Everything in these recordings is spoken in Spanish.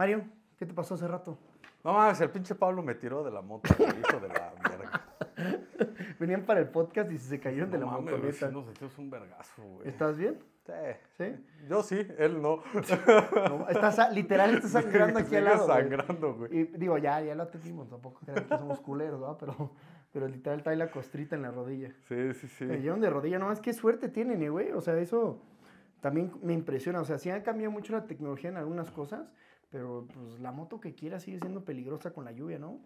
Mario, ¿qué te pasó hace rato? No mames, el pinche Pablo me tiró de la moto, el hijo de la verga. Venían para el podcast y se cayeron de No la mames, motoneta. sí nos metimos un vergazo, güey. ¿Estás bien? Sí. ¿Sí? Yo sí, él no. No, estás literal, estás sangrando aquí al lado. sangrando, güey. Y digo, ya, ya lo atendimos, tampoco crean que somos culeros, ¿verdad? Pero, pero literal trae la costrita en la rodilla. Sí, sí, sí. Me llevan de rodilla, nomás qué suerte tienen, eh, güey. O sea, eso también me impresiona. O sea, sí ha cambiado mucho la tecnología en algunas cosas, pero pues la moto que quiera sigue siendo peligrosa con la lluvia, ¿no?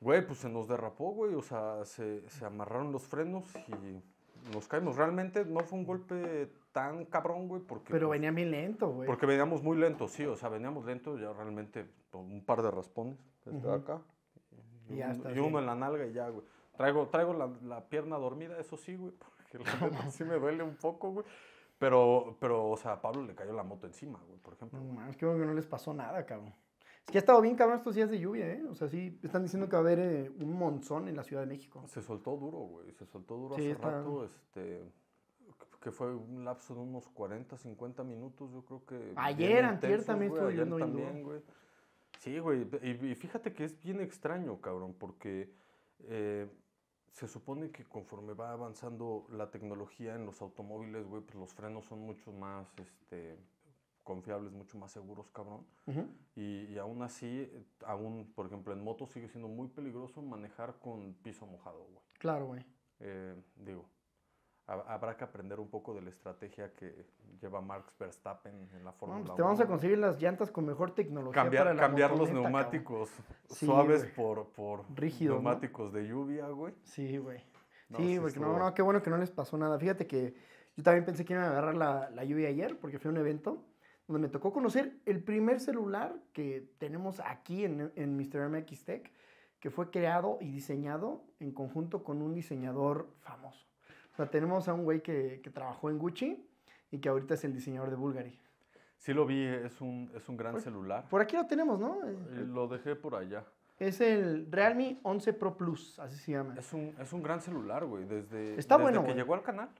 Güey, pues se nos derrapó, güey. O sea, se, se amarraron los frenos y nos caímos. Realmente no fue un golpe tan cabrón, güey, porque... Pero pues, venía bien lento, güey. Porque veníamos muy lentos, sí. O sea, veníamos lentos ya realmente con un par de raspones. Este de Ujú. acá. Y ya un- y uno en la nalga y ya, güey. Traigo, traigo la, la pierna dormida, eso sí, güey. Porque la sí me duele un poco, güey. Pero, pero, o sea, a Pablo le cayó la moto encima, güey, por ejemplo. No mames, qué bueno que no les pasó nada, cabrón. Es que ha estado bien cabrón estos días de lluvia, ¿eh? O sea, sí, están diciendo que va a haber eh, un monzón en la Ciudad de México. Se soltó duro, güey. Se soltó duro Sí, hace está- rato, este... Que fue un lapso de unos 40, 50 minutos, yo creo que... Ayer, antier también ayer lloviendo también, güey. Sí, güey. Y, y fíjate que es bien extraño, cabrón, porque eh, se supone que conforme va avanzando la tecnología en los automóviles, güey, pues los frenos son mucho más, este confiables, mucho más seguros, cabrón. Y, y aún así, aún, por ejemplo, en moto sigue siendo muy peligroso manejar con piso mojado, güey. Claro, güey. Eh, digo, habrá que aprender un poco de la estrategia que lleva Max Verstappen en la No, Fórmula pues te vamos a 1. conseguir las llantas con mejor tecnología Cambiar, para la cambiar los neumáticos Sí, suaves por, por ¿no? neumáticos de lluvia, güey. Sí, güey. No, sí, güey. No, no, qué bueno que no les pasó nada. Fíjate que yo también pensé que iban a agarrar la, la lluvia ayer porque fue un evento donde me tocó conocer el primer celular que tenemos aquí en, en Mr. MX Tech, que fue creado y diseñado en conjunto con un diseñador famoso. Sea, tenemos a un güey que, que trabajó en Gucci y que ahorita es el diseñador de Bulgari. Sí lo vi, es un, es un gran Pues, celular. Por aquí lo tenemos, ¿no? Eh, Lo dejé por allá. Es el Realme 11 Pro Plus, así se llama. Es un, es un gran celular, güey. Desde, Está desde bueno, que güey. llegó al canal.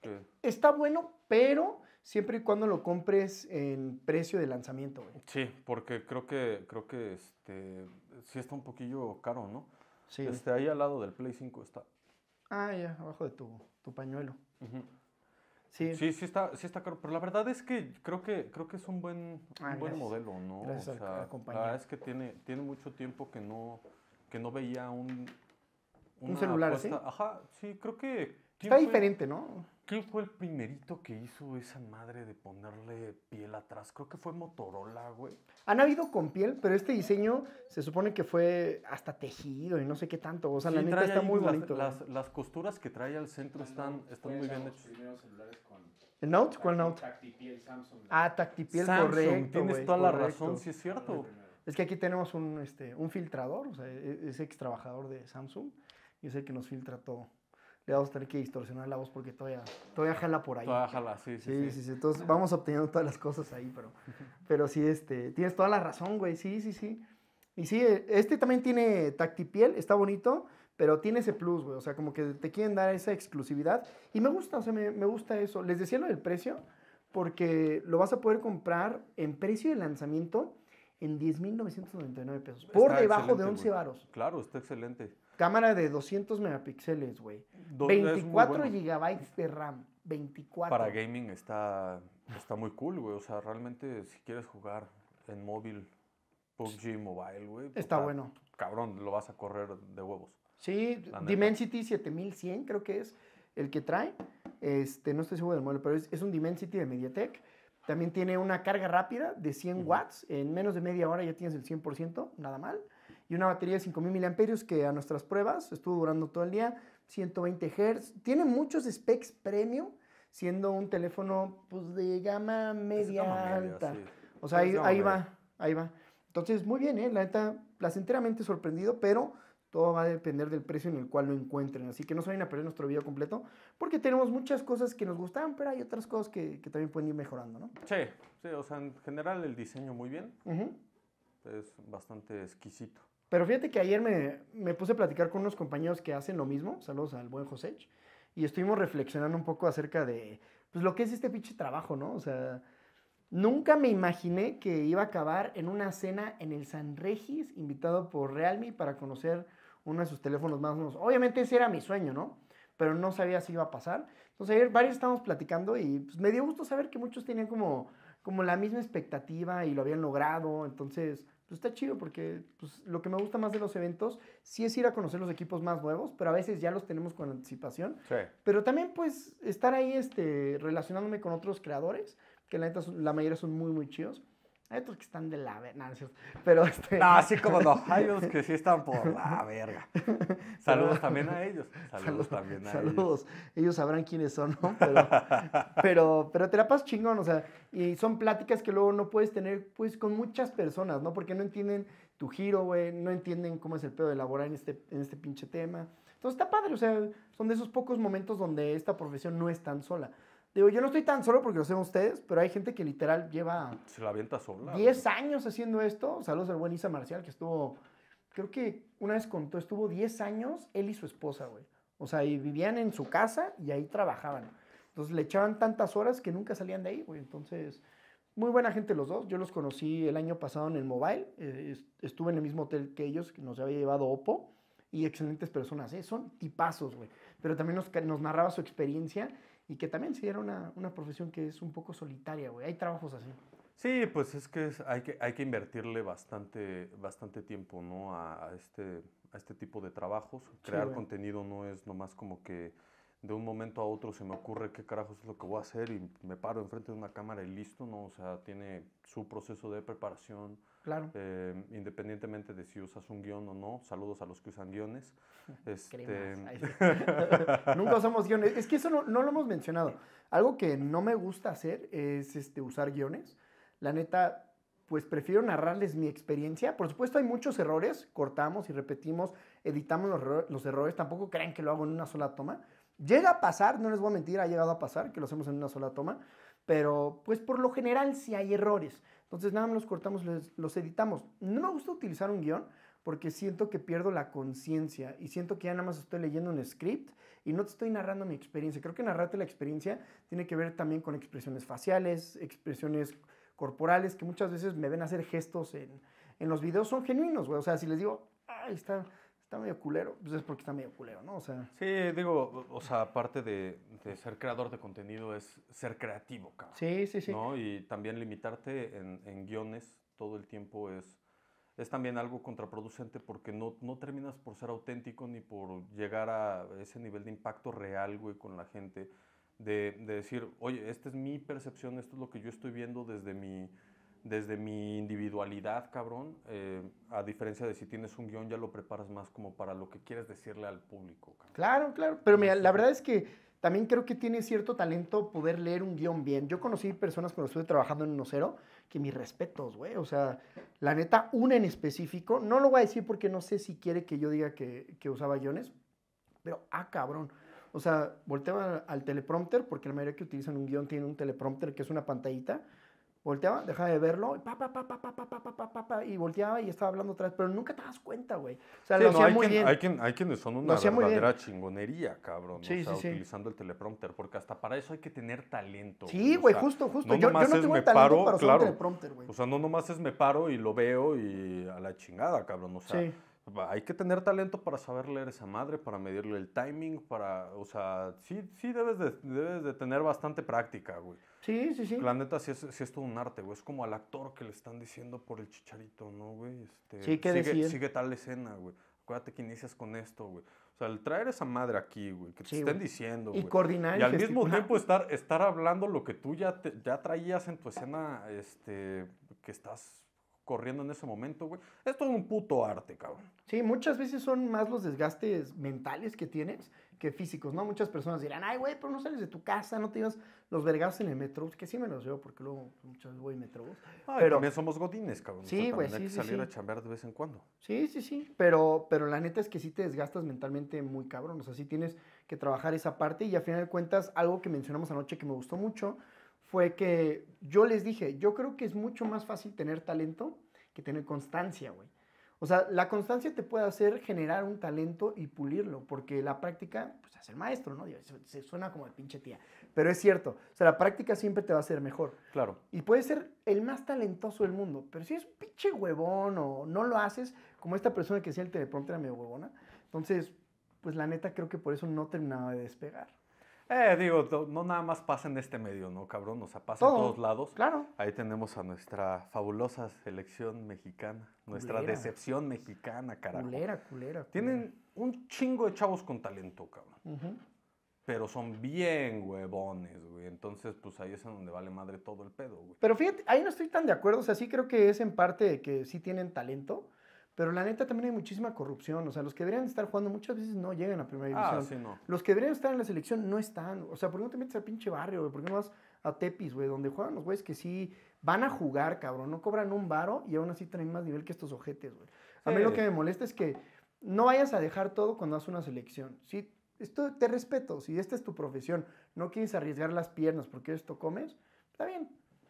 que- Está bueno, pero siempre y cuando lo compres en precio de lanzamiento, güey. Sí, porque creo que, creo que este, sí está un poquillo caro, ¿no? Sí. Este, ahí al lado del Play 5 está. Ah, ya, abajo de tu, tu pañuelo. Sí. Sí, sí está, sí está caro, pero la verdad es que creo que, creo que es un buen, Ah, un buen gracias. modelo, ¿no? Gracias o sea, a la verdad es que tiene, tiene mucho tiempo que no, que no veía un, Un celular apuesta- Ajá, sí, creo que... ¿quién Está fue- diferente, ¿no? ¿Quién fue el primerito que hizo esa madre de ponerle piel atrás? Creo que fue Motorola, güey. Han habido con piel, pero este diseño se supone que fue hasta tejido y no sé qué tanto. O sea, la Sí, neta trae está muy las, bonito. Las, las costuras que trae al centro están, están muy bien hechas. ¿El Note? ¿Cuál Note? Tactipiel Samsung. Ah, tactipiel, Samsung, correcto. tienes toda la razón, sí es cierto. Es que aquí tenemos un, este, un filtrador, o sea, e- es ex trabajador de Samsung y es el que nos filtra todo. Le vamos a tener que distorsionar la voz porque todavía, todavía jala por ahí. Toda jala, sí, sí, Sí, sí, sí. Entonces vamos obteniendo todas las cosas ahí, pero, pero sí, este, tienes toda la razón, güey. Sí, sí, sí. Y sí, este también tiene tactipiel, está bonito, pero tiene ese plus, güey. O sea, como que te quieren dar esa exclusividad. Y me gusta, o sea, me, me gusta eso. Les decía lo del precio, porque lo vas a poder comprar en precio de lanzamiento en 10.999 pesos. Por Está debajo de excelente, 11 güey. varos. Claro, está excelente. Cámara de 200 megapíxeles, güey. Do- es muy 24 bueno. gigabytes de RAM. 24. Para gaming está, está muy cool, güey. O sea, realmente si quieres jugar en móvil, PUBG Mobile, güey. Está puta, bueno. Cabrón, lo vas a correr de huevos. Sí. Dimensity 7100 creo que es el que trae. Este, no estoy seguro del modelo, pero es, es un Dimensity de MediaTek. También tiene una carga rápida de 100 Ujú. watts. En menos de media hora ya tienes el 100%, nada mal. Y una batería de 5000 miliamperios que a nuestras pruebas estuvo durando todo el día. 120 Hz. Tiene muchos specs premium, siendo un teléfono pues, de gama media gama media, alta. sí. O sea, ahí, va, ahí va. Entonces, muy bien, ¿eh? La neta, placenteramente sorprendido, pero todo va a depender del precio en el cual lo encuentren. Así que no se vayan a perder nuestro video completo, porque tenemos muchas cosas que nos gustan, pero hay otras cosas que, que también pueden ir mejorando, ¿no? Sí, sí, o sea, en general el diseño muy bien. Es bastante exquisito. Pero fíjate que ayer me, me puse a platicar con unos compañeros que hacen lo mismo, saludos al buen José, y estuvimos reflexionando un poco acerca de pues, lo que es este pinche trabajo, ¿no? O sea, Nunca me imaginé que iba a acabar en una cena en el San Regis, invitado por Realme para conocer uno de sus teléfonos más nuevos. Obviamente ese era mi sueño, ¿no? Pero no sabía si iba a pasar. Entonces ayer varios estábamos platicando y pues, me dio gusto saber que muchos tenían como, como la misma expectativa y lo habían logrado. Entonces, pues está chido porque pues, lo que me gusta más de los eventos sí es ir a conocer los equipos más nuevos, pero a veces ya los tenemos con anticipación. Sí. Pero también pues estar ahí este, relacionándome con otros creadores que la neta, son- la mayoría son muy, muy chidos. Hay otros que están de la verga, no. Pero este... No, así como no. Hay unos que sí están por la verga. Saludos también a ellos. Saludos también a ellos. Saludos. Ellos sabrán quiénes son, ¿no? Pero, pero, pero te la pasas chingón, o sea, y son pláticas que luego no puedes tener, pues, con muchas personas, ¿no? Porque no entienden tu giro, güey, no entienden cómo es el pedo de elaborar en este, en este pinche tema. Entonces está padre, o sea, son de esos pocos momentos donde esta profesión no es tan sola. Digo, yo no estoy tan solo porque lo sé ustedes, pero hay gente que literal lleva Se la avienta sola. 10 años haciendo esto. Saludos al buen Isa Marcial, que estuvo, creo que una vez contó, estuvo 10 años él y su esposa, güey. O sea, y vivían en su casa y ahí trabajaban. Entonces le echaban tantas horas que nunca salían de ahí, güey. Entonces, muy buena gente los dos. Yo los conocí el año pasado en el Mobile. eh, est- estuve en el mismo hotel que ellos, que nos había llevado Oppo. Y excelentes personas, ¿eh? Son tipazos, güey. Pero también nos, nos narraba su experiencia y que también sí era una, una profesión que es un poco solitaria, güey. Hay trabajos así. Sí, pues es que es- hay, que hay que invertirle bastante, bastante tiempo ¿no? a, a este, a este tipo de trabajos. Crear contenido no es nomás como que de un momento a otro se me ocurre qué carajos es lo que voy a hacer y me paro enfrente de una cámara y listo, ¿no? O sea, tiene su proceso de preparación, Claro. eh, independientemente de si usas un guion o no. Saludos a los que usan guiones. Este. Nunca usamos guiones. Es que eso no, no lo hemos mencionado. Algo que no me gusta hacer es este, usar guiones. La neta, pues prefiero narrarles mi experiencia. Por supuesto, hay muchos errores. Cortamos y repetimos, editamos los, erro- los errores. Tampoco crean que lo hago en una sola toma. Llega a pasar, no les voy a mentir, ha llegado a pasar que lo hacemos en una sola toma. Pero, pues por lo general sí hay errores. Entonces, nada más los cortamos, los, editamos. No me gusta utilizar un guion porque siento que pierdo la conciencia y siento que ya nada más estoy leyendo un script y no te estoy narrando mi experiencia. Creo que narrarte la experiencia tiene que ver también con expresiones faciales, expresiones corporales, que muchas veces me ven hacer gestos en, en los videos, son genuinos, güey. O sea, si les digo, ay, está, está medio culero, pues es porque está medio culero, ¿no? O sea, Sí, digo, o sea, aparte de, de ser creador de contenido es ser creativo, cabrón. sí, sí, sí. ¿no? Y también limitarte en, en guiones todo el tiempo es, es también algo contraproducente porque no, no terminas por ser auténtico ni por llegar a ese nivel de impacto real, güey, con la gente. De, de decir, oye, esta es mi percepción, esto es lo que yo estoy viendo desde mi, desde mi individualidad, cabrón. eh, a diferencia de si tienes un guion, ya lo preparas más como para lo que quieres decirle al público, cabrón. Claro, claro. Pero mira, la verdad es que también creo que tiene cierto talento poder leer un guion bien. Yo conocí personas cuando estuve trabajando en Nocero que mis respetos, güey. O sea, la neta, una en específico, no lo voy a decir porque no sé si quiere que yo diga que, que usaba guiones, pero ah, cabrón. O sea, volteaba al teleprompter, porque la mayoría que utilizan un guion tiene un teleprompter que es una pantallita. Volteaba, dejaba de verlo, y, pa, pa, pa, pa, pa, pa, pa, pa, pa, pa, y volteaba y estaba hablando otra vez, pero nunca te das cuenta, güey. O sea, Sí, lo no, hacía hay, muy quien- bien. hay quien- hay quienes son una verdadera chingonería, cabrón. Sí, o sea, sí, sí. utilizando el teleprompter, porque hasta para eso hay que tener talento. Sí, güey, justo, justo. no yo, no es tengo me talento paro, para usar claro. un teleprompter, güey. O sea, no nomás es me paro y lo veo y a la chingada, cabrón. O sea, Sí. Hay que tener talento para saber leer esa madre, para medirle el timing, para, o sea, sí, sí debes de, debes de tener bastante práctica, güey. Sí, sí, sí. La neta sí es, sí es todo un arte, güey. Es como al actor que le están diciendo por el chicharito, ¿no, güey? Este, Sí, ¿qué sigue, decir? sigue tal escena, güey. Acuérdate que inicias con esto, güey. O sea, el traer esa madre aquí, güey, que te Sí, estén güey. diciendo, Y güey. coordinar Y al mismo tiempo estar, estar hablando lo que tú ya, te- ya traías en tu escena, este, que estás corriendo en ese momento, güey. Es todo un puto arte, cabrón. Sí, muchas veces son más los desgastes mentales que tienes que físicos, ¿no? Muchas personas dirán, ay, güey, pero no sales de tu casa, no te llevas los vergazos en el metrobús, que sí me los llevo porque luego muchas veces voy en metrobús. Ay, Pero- también somos godines, cabrón. O sea, Sí, güey, hay sí, que sí, salir sí. a chambear de vez en cuando. Sí, sí, sí, pero, pero la neta es que sí te desgastas mentalmente muy cabrón, o sea, sí tienes que trabajar esa parte y a final de cuentas algo que mencionamos anoche que me gustó mucho fue que yo les dije, yo creo que es mucho más fácil tener talento que tener constancia, güey. O sea, la constancia te puede hacer generar un talento y pulirlo, porque la práctica, pues es el maestro, ¿no? Se, se suena como de pinche tía, pero es cierto. O sea, la práctica siempre te va a hacer mejor. Claro. Y puede ser el más talentoso del mundo, pero si es un pinche huevón o no lo haces, como esta persona que decía el teleprompter era medio huevona, entonces, pues la neta creo que por eso no terminaba de despegar. Eh, digo, no, nada más pasa en este medio, ¿no, cabrón? O sea, pasa en Todo, todos lados. Claro. Ahí tenemos a nuestra fabulosa selección mexicana, nuestra Culera. decepción mexicana, carajo. Culera, culera. culera. Tienen un chingo de chavos con talento, cabrón. Pero son bien huevones, güey. Entonces, pues ahí es en donde vale madre todo el pedo, güey. Pero fíjate, ahí no estoy tan de acuerdo. O sea, sí creo que es en parte de que sí tienen talento, pero la neta también hay muchísima corrupción. O sea, los que deberían estar jugando muchas veces no llegan a primera Ah, división. sí, no. Los que deberían estar en la selección no están. O sea, ¿por qué no te metes al pinche barrio, güey? ¿Por qué no vas a Tepis, güey? Donde juegan los güeyes que sí van a jugar, cabrón. No cobran un varo y aún así tienen más nivel que estos ojetes, güey. A mí Sí. lo que me molesta es que no vayas a dejar todo cuando haces una selección. Sí, esto te respeto. Si esta es tu profesión, no quieres arriesgar las piernas porque esto comes, está bien.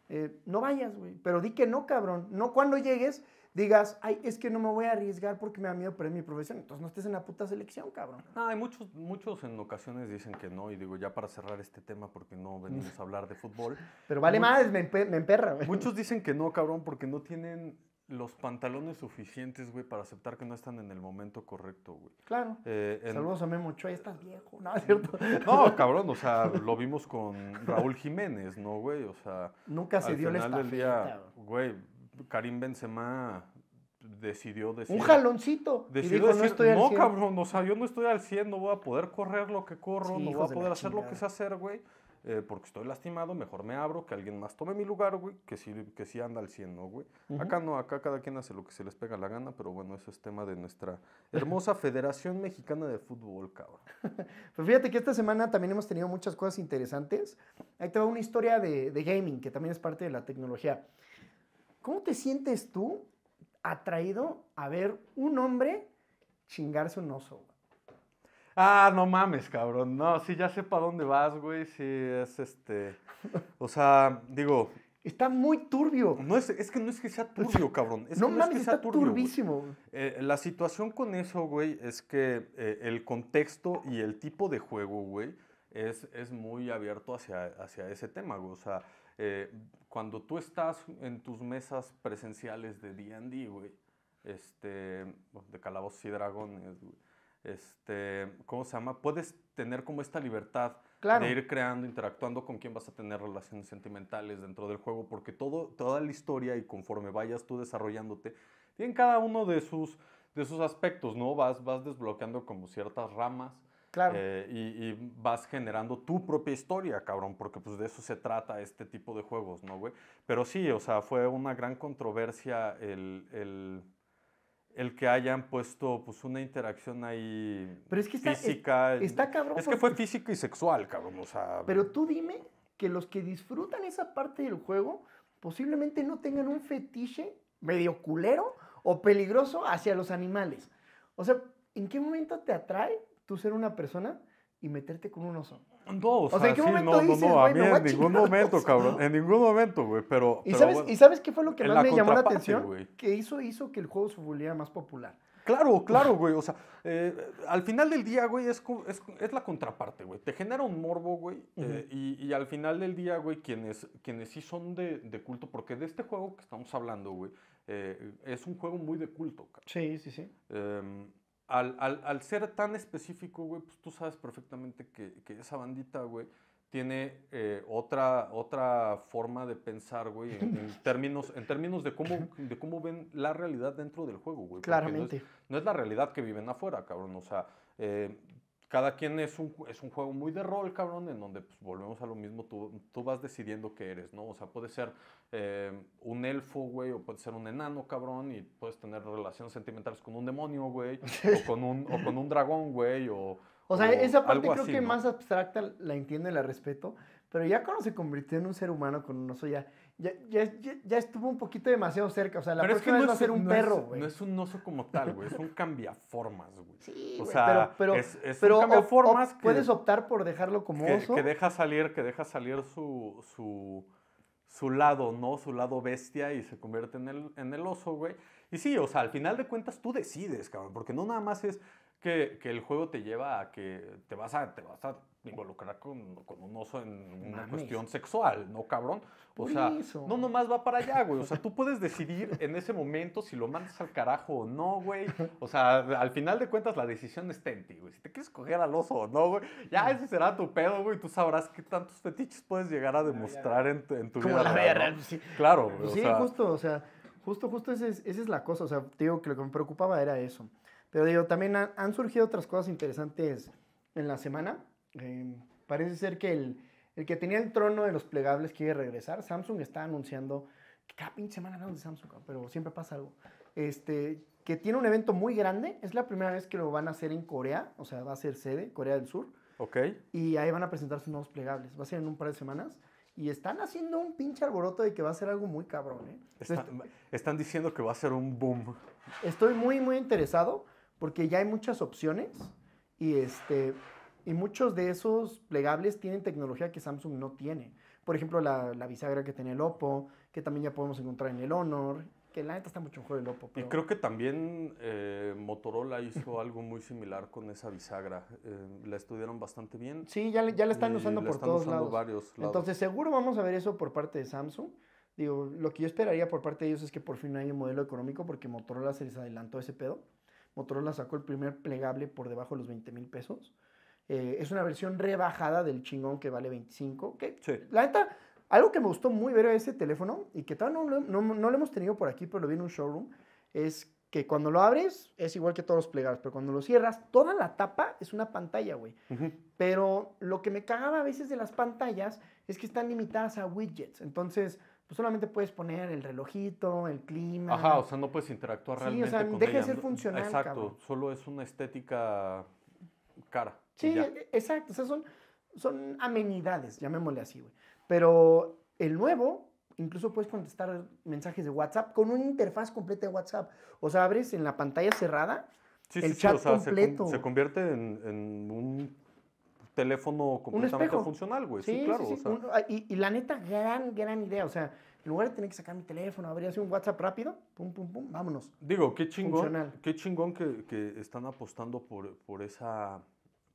Eh, no vayas, güey. Pero di que no, cabrón. No cuando llegues digas, ay, es que no me voy a arriesgar porque me da miedo perder mi profesión. Entonces no estés en la puta selección, cabrón. Ah, hay muchos, muchos en ocasiones dicen que no, y digo, ya para cerrar este tema, porque no venimos a hablar de fútbol, Pero vale Muchos- más, me, me emperra, güey. muchos dicen que no, cabrón, porque no tienen los pantalones suficientes, güey, para aceptar que no están en el momento correcto, güey. Claro. Eh, en- Saludos a Memo Ochoa, estás viejo. No, es cierto. No, cabrón, o sea, lo vimos con Raúl Jiménez, ¿no, güey? O sea, Nunca se al dio la final del estafeta. día, güey. Karim Benzema decidió decir... Un jaloncito. Y Decidió dijo, decir, no estoy al 100". cabrón, o sea, yo no estoy al 100, no voy a poder correr lo que corro, Sí, no voy a de poder hacer lo que sé hacer, güey, eh, porque estoy lastimado, mejor me abro, que alguien más tome mi lugar, güey, que sí, que sí anda al 100, ¿no, güey? Acá no, acá cada quien hace lo que se les pega la gana, pero bueno, eso es tema de nuestra hermosa Federación Mexicana de Fútbol, cabrón. Pero fíjate que esta semana también hemos tenido muchas cosas interesantes. Ahí te va una historia de, de gaming, que también es parte de la tecnología. ¿Cómo te sientes tú atraído a ver un hombre chingarse un oso? Ah, no mames, cabrón. No, sí, ya sé para dónde vas, güey. Sí, es este. O sea, digo, Está muy turbio. no es, es que no es que sea turbio, cabrón. Es no que no mames, es que sea está turbio. turbísimo. Eh, la situación con eso, güey, es que eh, el contexto y el tipo de juego, güey, es, es muy abierto hacia, hacia ese tema, güey. O sea, eh, cuando tú estás en tus mesas presenciales de D&D, güey, este, de calabozos y dragones, güey, este, ¿cómo se llama? Puedes tener como esta libertad Claro. de ir creando, interactuando con quién vas a tener relaciones sentimentales dentro del juego, porque todo, toda la historia y conforme vayas tú desarrollándote, tienen cada uno de sus, de sus aspectos, ¿no? Vas, vas desbloqueando como ciertas ramas Claro. eh, y, y vas generando tu propia historia, cabrón, porque pues de eso se trata este tipo de juegos, ¿no, güey? Pero sí, o sea, fue una gran controversia el, el, el que hayan puesto pues una interacción ahí Pero es que está- es- física. está cabrón Es que porque- fue física y sexual, cabrón, o sea... Pero tú dime que los que disfrutan esa parte del juego posiblemente no tengan un fetiche medio culero o peligroso hacia los animales. O sea, ¿en qué momento te atrae tú ser una persona y meterte con un oso? No, o sea, sea, ¿en qué sí, momento no, no, dices, no, a mí en ningún momento, cabrón, en ningún momento, güey, pero... ¿Y pero sabes, bueno, ¿Y sabes qué fue lo que más me llamó la atención? Que hizo, hizo que el juego se volviera más popular. Claro, claro, güey, o sea, eh, al final del día, güey, es, es, es la contraparte, güey, te genera un morbo, güey, eh, y, y al final del día, güey, quienes, quienes sí son de, de culto, porque de este juego que estamos hablando, güey, eh, es un juego muy de culto, cabrón. Sí, sí, sí. Al, al- al ser tan específico, güey, pues tú sabes perfectamente que, que esa bandita, güey, tiene eh, otra, otra forma de pensar, güey, en, en términos, en términos de cómo, de cómo ven la realidad dentro del juego, güey. porque no es- Claramente. No es, la realidad que viven afuera, cabrón. O sea, eh, cada quien es un, es un juego muy de rol, cabrón, en donde pues, volvemos a lo mismo, tú, tú vas decidiendo qué eres, ¿no? O sea, puede ser eh, un elfo, güey, o puede ser un enano, cabrón, y puedes tener relaciones sentimentales con un demonio, güey, o, con un, o con un dragón, güey, o... O sea, esa parte creo así, que ¿no? más abstracta la entiendo y la respeto, pero ya cuando se convirtió en un ser humano con un oso, ya, ya, ya, ya- estuvo un poquito demasiado cerca. O sea, la Pero es que próxima no vez va a ser un no perro, güey. no es un oso como tal, güey, es un cambiaformas, güey. Sí, o sea, pero, pero, es- es un pero cambiaformas que- puedes optar por dejarlo como que, oso. que deja salir, que deja salir su, su, su lado, ¿no? Su lado bestia y se convierte en el, en el oso, güey. Y sí, o sea, al final de cuentas tú decides, cabrón, porque no nada más es que, que el juego te lleva a que te vas a, te vas a involucrar con, con un oso en una Mames. cuestión sexual, ¿no, cabrón? O Por sea, eso. no nomás va para allá, güey. O sea, tú puedes decidir en ese momento si lo mandas al carajo o no, güey. O sea, al final de cuentas la decisión está en ti, güey. Si te quieres coger al oso o no, güey. Ya ese será tu pedo, güey. Tú sabrás qué tantos fetiches puedes llegar a demostrar en tu, en tu Como vida la real, vida ¿no? real, sí. Claro, güey. Pues o sí, sea, justo, o sea, justo, justo es- esa es la cosa. O sea, te digo que lo que me preocupaba era eso. Pero digo, también han, han surgido otras cosas interesantes en la semana. Eh, parece ser que el, el que tenía el trono de los plegables quiere regresar. Samsung está anunciando, que cada pinche semana hablamos de Samsung, pero siempre pasa algo. Este, que tiene un evento muy grande. Es la primera vez que lo van a hacer en Corea, o sea, va a ser sede, Corea del Sur. ok. Y ahí van a presentar sus nuevos plegables. Va a ser en un par de semanas. Y están haciendo un pinche alboroto de que va a ser algo muy cabrón, ¿eh? Está- están diciendo que va a ser un boom. Estoy muy, muy interesado porque ya hay muchas opciones y, este, y muchos de esos plegables tienen tecnología que Samsung no tiene. Por ejemplo, la, la bisagra que tiene el Oppo, que también ya podemos encontrar en el Honor, que la neta está mucho mejor el Oppo. Y pero- creo que también eh, Motorola hizo algo muy similar con esa bisagra. Eh, la estudiaron bastante bien. Sí, ya, ya la están y usando por están todos usando lados. varios lados. Entonces, seguro vamos a ver eso por parte de Samsung. Digo, lo que yo esperaría por parte de ellos es que por fin haya un modelo económico, porque Motorola se les adelantó ese pedo. Motorola sacó el primer plegable por debajo de los 20 mil pesos. Eh, es una versión rebajada del chingón que vale 25. Que, Sí. La neta, algo que me gustó muy ver a ese teléfono, y que todavía no, no, no lo hemos tenido por aquí, pero lo vi en un showroom, es que cuando lo abres es igual que todos los plegables, pero cuando lo cierras, toda la tapa es una pantalla, güey. Ujú. Pero lo que me cagaba a veces de las pantallas es que están limitadas a widgets. Entonces, pues solamente puedes poner el relojito, el clima. Ajá, o sea, no puedes interactuar Sí, o realmente sea, con deja de ella. ser No- funcional, Exacto, cabrón. solo es una estética cara. Sí, e- exacto. O sea, son, son amenidades, llamémosle así, güey. Pero el nuevo, incluso puedes contestar mensajes de WhatsApp con una interfaz completa de WhatsApp. O sea, abres en la pantalla cerrada. Sí, el sí, sí, chat o sea, completo. Se, convierte en, en un teléfono completamente funcional, güey. Sí, Sí, claro. sí, o sí. sea, Un- ah, y, y la neta, gran, gran idea. O sea, en lugar de tener que sacar mi teléfono, abrir así un WhatsApp rápido, pum, pum, pum, vámonos. Digo, qué chingón, Funcional. qué chingón que, que están apostando por, por esa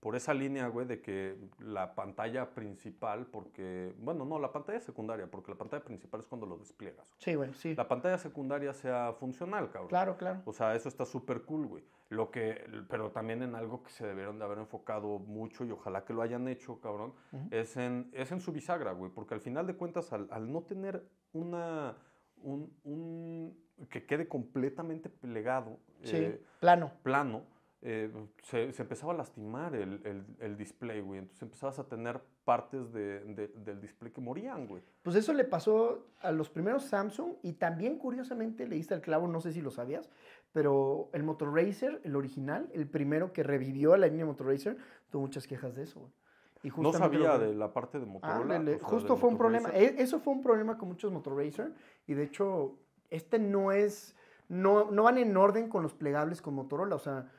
por esa línea, güey, de que la pantalla principal, porque, bueno, no, la pantalla secundaria, porque la pantalla principal es cuando lo despliegas. Sí, güey, sí. La pantalla secundaria sea funcional, cabrón. Claro, claro. O sea, eso está súper cool, güey. Lo que, pero también en algo que se debieron de haber enfocado mucho y ojalá que lo hayan hecho, cabrón, es, en, es en su bisagra, güey. Porque al final de cuentas, al, al no tener una, un, un- que quede completamente plegado, Sí, eh, plano. plano, eh, se, se empezaba a lastimar el, el, el display, güey. Entonces empezabas a tener partes de- de- del display que morían, güey. Pues eso le pasó a los primeros Samsung y también curiosamente le diste el clavo, no sé si lo sabías, pero el Motorracer, el original, el primero que revivió a la línea Motorracer, tuvo muchas quejas de eso, güey. Y No sabía lo de la parte de Motorola. Ándale, o sea, justo fue un problema. Racer. E- Eso fue un problema con muchos Motorracer y de hecho este no es, no, no van en orden con los plegables con Motorola, o sea,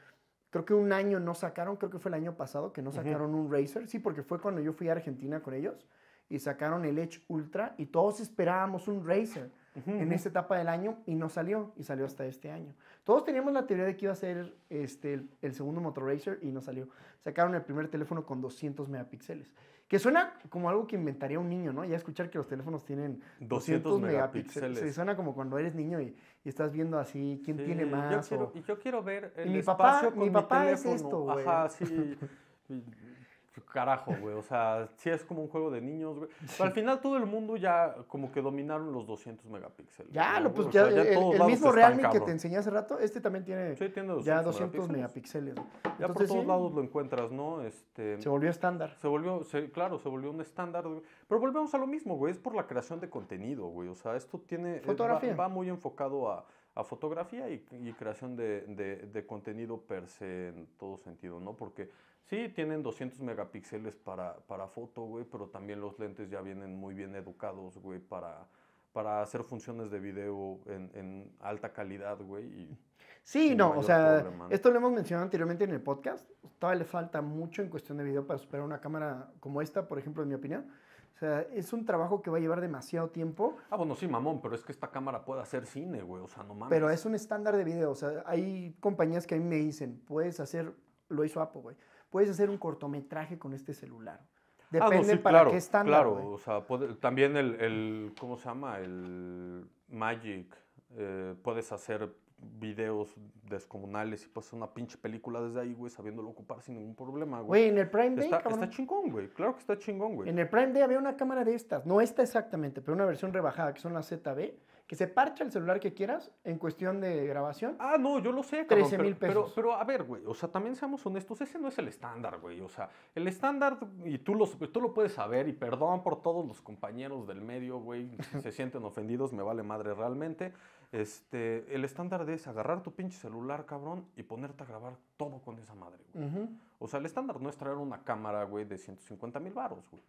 creo que un año no sacaron, creo que fue el año pasado que no sacaron un Racer, sí, porque fue cuando yo fui a Argentina con ellos y sacaron el Edge Ultra y todos esperábamos un Racer Ujú, en ujú. esta etapa del año y no salió, y salió hasta este año. Todos teníamos la teoría de que iba a ser este, el, el segundo Motorracer y no salió. Sacaron el primer teléfono con 200 megapíxeles, que suena como algo que inventaría un niño, ¿no? Ya escuchar que los teléfonos tienen 200 megapíxeles. Sí, suena como cuando eres niño y, y estás viendo así quién Sí, tiene yo más. quiero- o- y yo quiero ver el mi papá- con mi papá es teléfono. esto, güey. Ajá, sí. Carajo, güey. O sea, sí es como un juego de niños, güey. Pero al final todo el mundo ya como que dominaron los 200 megapíxeles. Ya, ¿no, lo, pues O ya, sea, el, todos el mismo Realme que te enseñé hace rato, este también tiene Sí, tiene 200 ya 200 megapíxeles. megapíxeles. Ya por Entonces, todos sí, lados lo encuentras, ¿no? Este, se volvió estándar. Se volvió, se- claro, se volvió un estándar. güey. Pero volvemos a lo mismo, güey. Es por la creación de contenido, güey. O sea, esto tiene. va- Fotografía. Va, muy enfocado a, a fotografía y, y creación de, de- de contenido per se en todo sentido, ¿no? Porque sí, tienen 200 megapíxeles para, para foto, güey. Pero también los lentes ya vienen muy bien educados, güey, para, para hacer funciones de video en, en alta calidad, güey. Sí, no, o sea, problema, esto lo hemos mencionado anteriormente en el podcast. Todavía le falta mucho en cuestión de video para superar una cámara como esta, por ejemplo, en mi opinión. O sea, es un trabajo que va a llevar demasiado tiempo, Ah, bueno, sí, mamón, pero es que esta cámara puede hacer cine, güey. O sea, no mames. pero es un estándar de video. O sea, hay compañías que a mí me dicen, puedes hacer, lo hizo Apple, güey, puedes hacer un cortometraje con este celular. Ah, no, Depende sí, para claro, qué estándar, Claro, o sea, puede- también el, el, ¿cómo se llama? El Magic. eh, puedes hacer videos descomunales y puedes hacer una pinche película desde ahí, güey, sabiéndolo ocupar sin ningún problema, güey. Güey, en el Prime Day, Está, cabrón, está chingón, güey. Claro que está chingón, güey. En el Prime Day había una cámara de estas, no esta exactamente, pero una versión rebajada, que son las ZB, que se parcha el celular que quieras en cuestión de grabación. Ah, no, yo lo sé, cabrón. 13 pero- mil pero, pesos. pero, a ver, güey, o sea, también seamos honestos, ese no es el estándar, güey. O sea, el estándar, y tú, los, tú lo puedes saber, y perdón por todos los compañeros del medio, güey, si se sienten ofendidos, me vale madre realmente. Este, el estándar de es agarrar tu pinche celular, cabrón, y ponerte a grabar todo con esa madre, güey. O sea, el estándar no es traer una cámara, güey, de 150 mil baros, güey.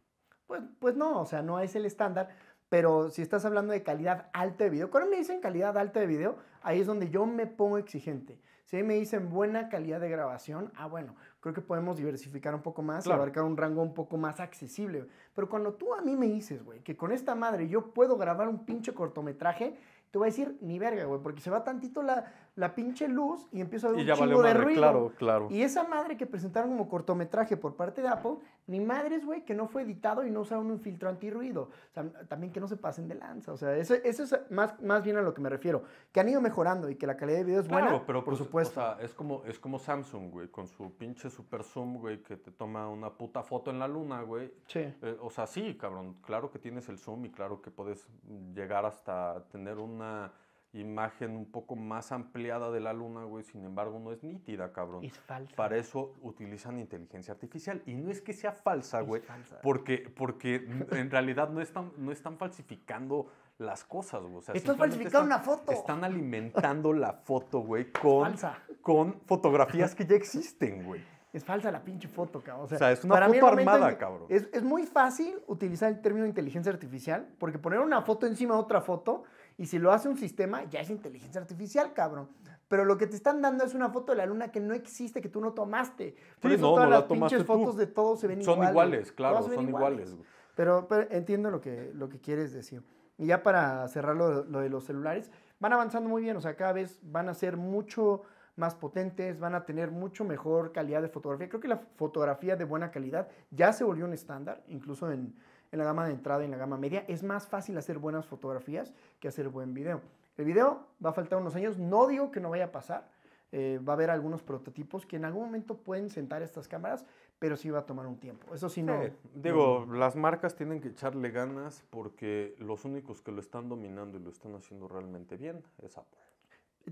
Pues, pues no, o sea, no es el estándar, pero si estás hablando de calidad alta de video, cuando me dicen calidad alta de video, ahí es donde yo me pongo exigente. Si me dicen buena calidad de grabación, ah, bueno, creo que podemos diversificar un poco más Claro. y abarcar un rango un poco más accesible. Pero cuando tú a mí me dices, güey, que con esta madre yo puedo grabar un pinche cortometraje, te voy a decir, ni verga, güey, porque se va tantito la, la pinche luz y empiezo a ver Y un ya chingo valió de madre, ruido. claro, claro. Y esa madre que presentaron como cortometraje por parte de Apple, ni madres, güey, que no fue editado y no usaron un filtro antirruido. O sea, también que no se pasen de lanza. O sea, eso, eso es más, más bien a lo que me refiero. Que han ido mejorando y que la calidad de video es Claro, buena, pero por pues, supuesto. O sea, es como, es como Samsung, güey, con su pinche super zoom, güey, que te toma una puta foto en la luna, güey. sí. Eh, o sea, sí, cabrón, claro que tienes el zoom y claro que puedes llegar hasta tener una imagen un poco más ampliada de la luna, güey, sin embargo no es nítida, cabrón. Es falsa. Para eso utilizan inteligencia artificial. Y no es que sea falsa, Es güey, falsa. porque, porque en realidad no están, no están falsificando las cosas, güey. O sea, Esto es simplemente falsificar están- una foto. Están alimentando la foto, güey, con, falsa. con fotografías que ya existen, güey. Es falsa la pinche foto, cabrón. O sea, es una para foto armada, en cabrón. Es, es muy fácil utilizar el término inteligencia artificial, porque poner una foto encima de otra foto, y si lo hace un sistema, ya es inteligencia artificial, cabrón. Pero lo que te están dando es una foto de la luna que no existe, que tú no tomaste. Por Sí, eso no, todas no las pinches tú. fotos de todos se ven Son iguales. iguales, claro, son iguales. pero entiendo lo que, lo que quieres decir. Y ya para cerrar lo, lo de los celulares, van avanzando muy bien, o sea, cada vez van a ser mucho más potentes, van a tener mucho mejor calidad de fotografía. Creo que la fotografía de buena calidad ya se volvió un estándar, incluso en, en la gama de entrada y en la gama media. Es más fácil hacer buenas fotografías que hacer buen video. El video va a faltar unos años, no digo que no vaya a pasar, eh, va a haber algunos prototipos que en algún momento pueden sentar estas cámaras, pero sí va a tomar un tiempo. Eso sí, no. Digo, las marcas tienen que echarle ganas porque los únicos que lo están dominando y lo están haciendo realmente bien es Apple.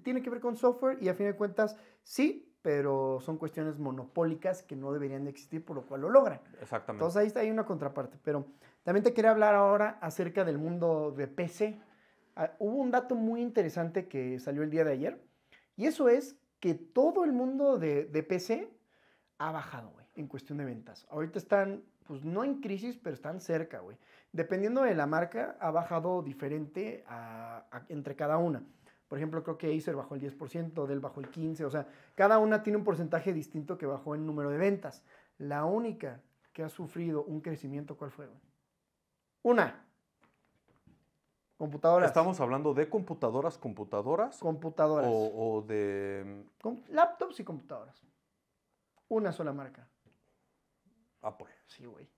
tiene que ver con software y a fin de cuentas sí, pero son cuestiones monopólicas que no deberían de existir, por lo cual lo logran. Exactamente. Entonces ahí está hay una contraparte. Pero también te quería hablar ahora acerca del mundo de PC. Ah, hubo un dato muy interesante que salió el día de ayer y eso es que todo el mundo de, de PC ha bajado, güey, en cuestión de ventas. Ahorita están, pues no en crisis, pero están cerca, güey. Dependiendo de la marca, ha bajado diferente a- a- entre cada una. Por ejemplo, creo que Acer bajó el 10%, Dell bajó el 15%, o sea, cada una tiene un porcentaje distinto que bajó en número de ventas. La única que ha sufrido un crecimiento, ¿cuál fue? Una. Computadoras. ¿Estamos hablando de computadoras, computadoras? Computadoras. O, o de laptops y computadoras. Una sola marca. mm, Apple. Sí, güey.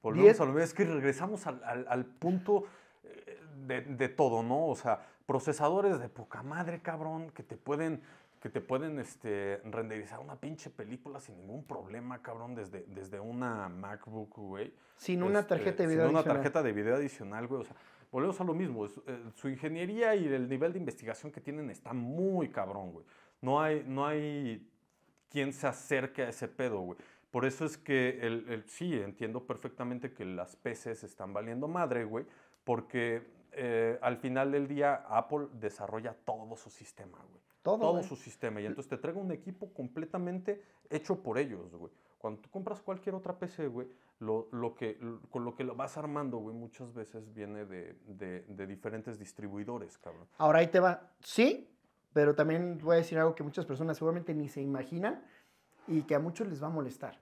Volvemos a lo mismo. Es que regresamos al, al- al punto eh, de, de todo, ¿no? O sea, procesadores de poca madre, cabrón, que te pueden, que te pueden este, renderizar una pinche película sin ningún problema, cabrón, desde, desde una MacBook, güey. Sin una Este, tarjeta de video Sin una adicional. tarjeta de video adicional, güey. O sea, volvemos a lo mismo. es- eh, su ingeniería y el nivel de investigación que tienen está muy cabrón, güey. No hay, no hay quien se acerque a ese pedo, güey. Por eso es que el, el- sí, entiendo perfectamente que las PCs están valiendo madre, güey, porque eh, al final del día Apple desarrolla todo su sistema, güey. Todo, Todo güey. su sistema. Y entonces te traigo un equipo completamente hecho por ellos, güey. Cuando tú compras cualquier otra PC, güey, lo, lo que, lo- con lo que lo vas armando, güey, muchas veces viene de, de- de diferentes distribuidores, cabrón. Ahora ahí te va. Sí, pero también voy a decir algo que muchas personas seguramente ni se imaginan y que a muchos les va a molestar.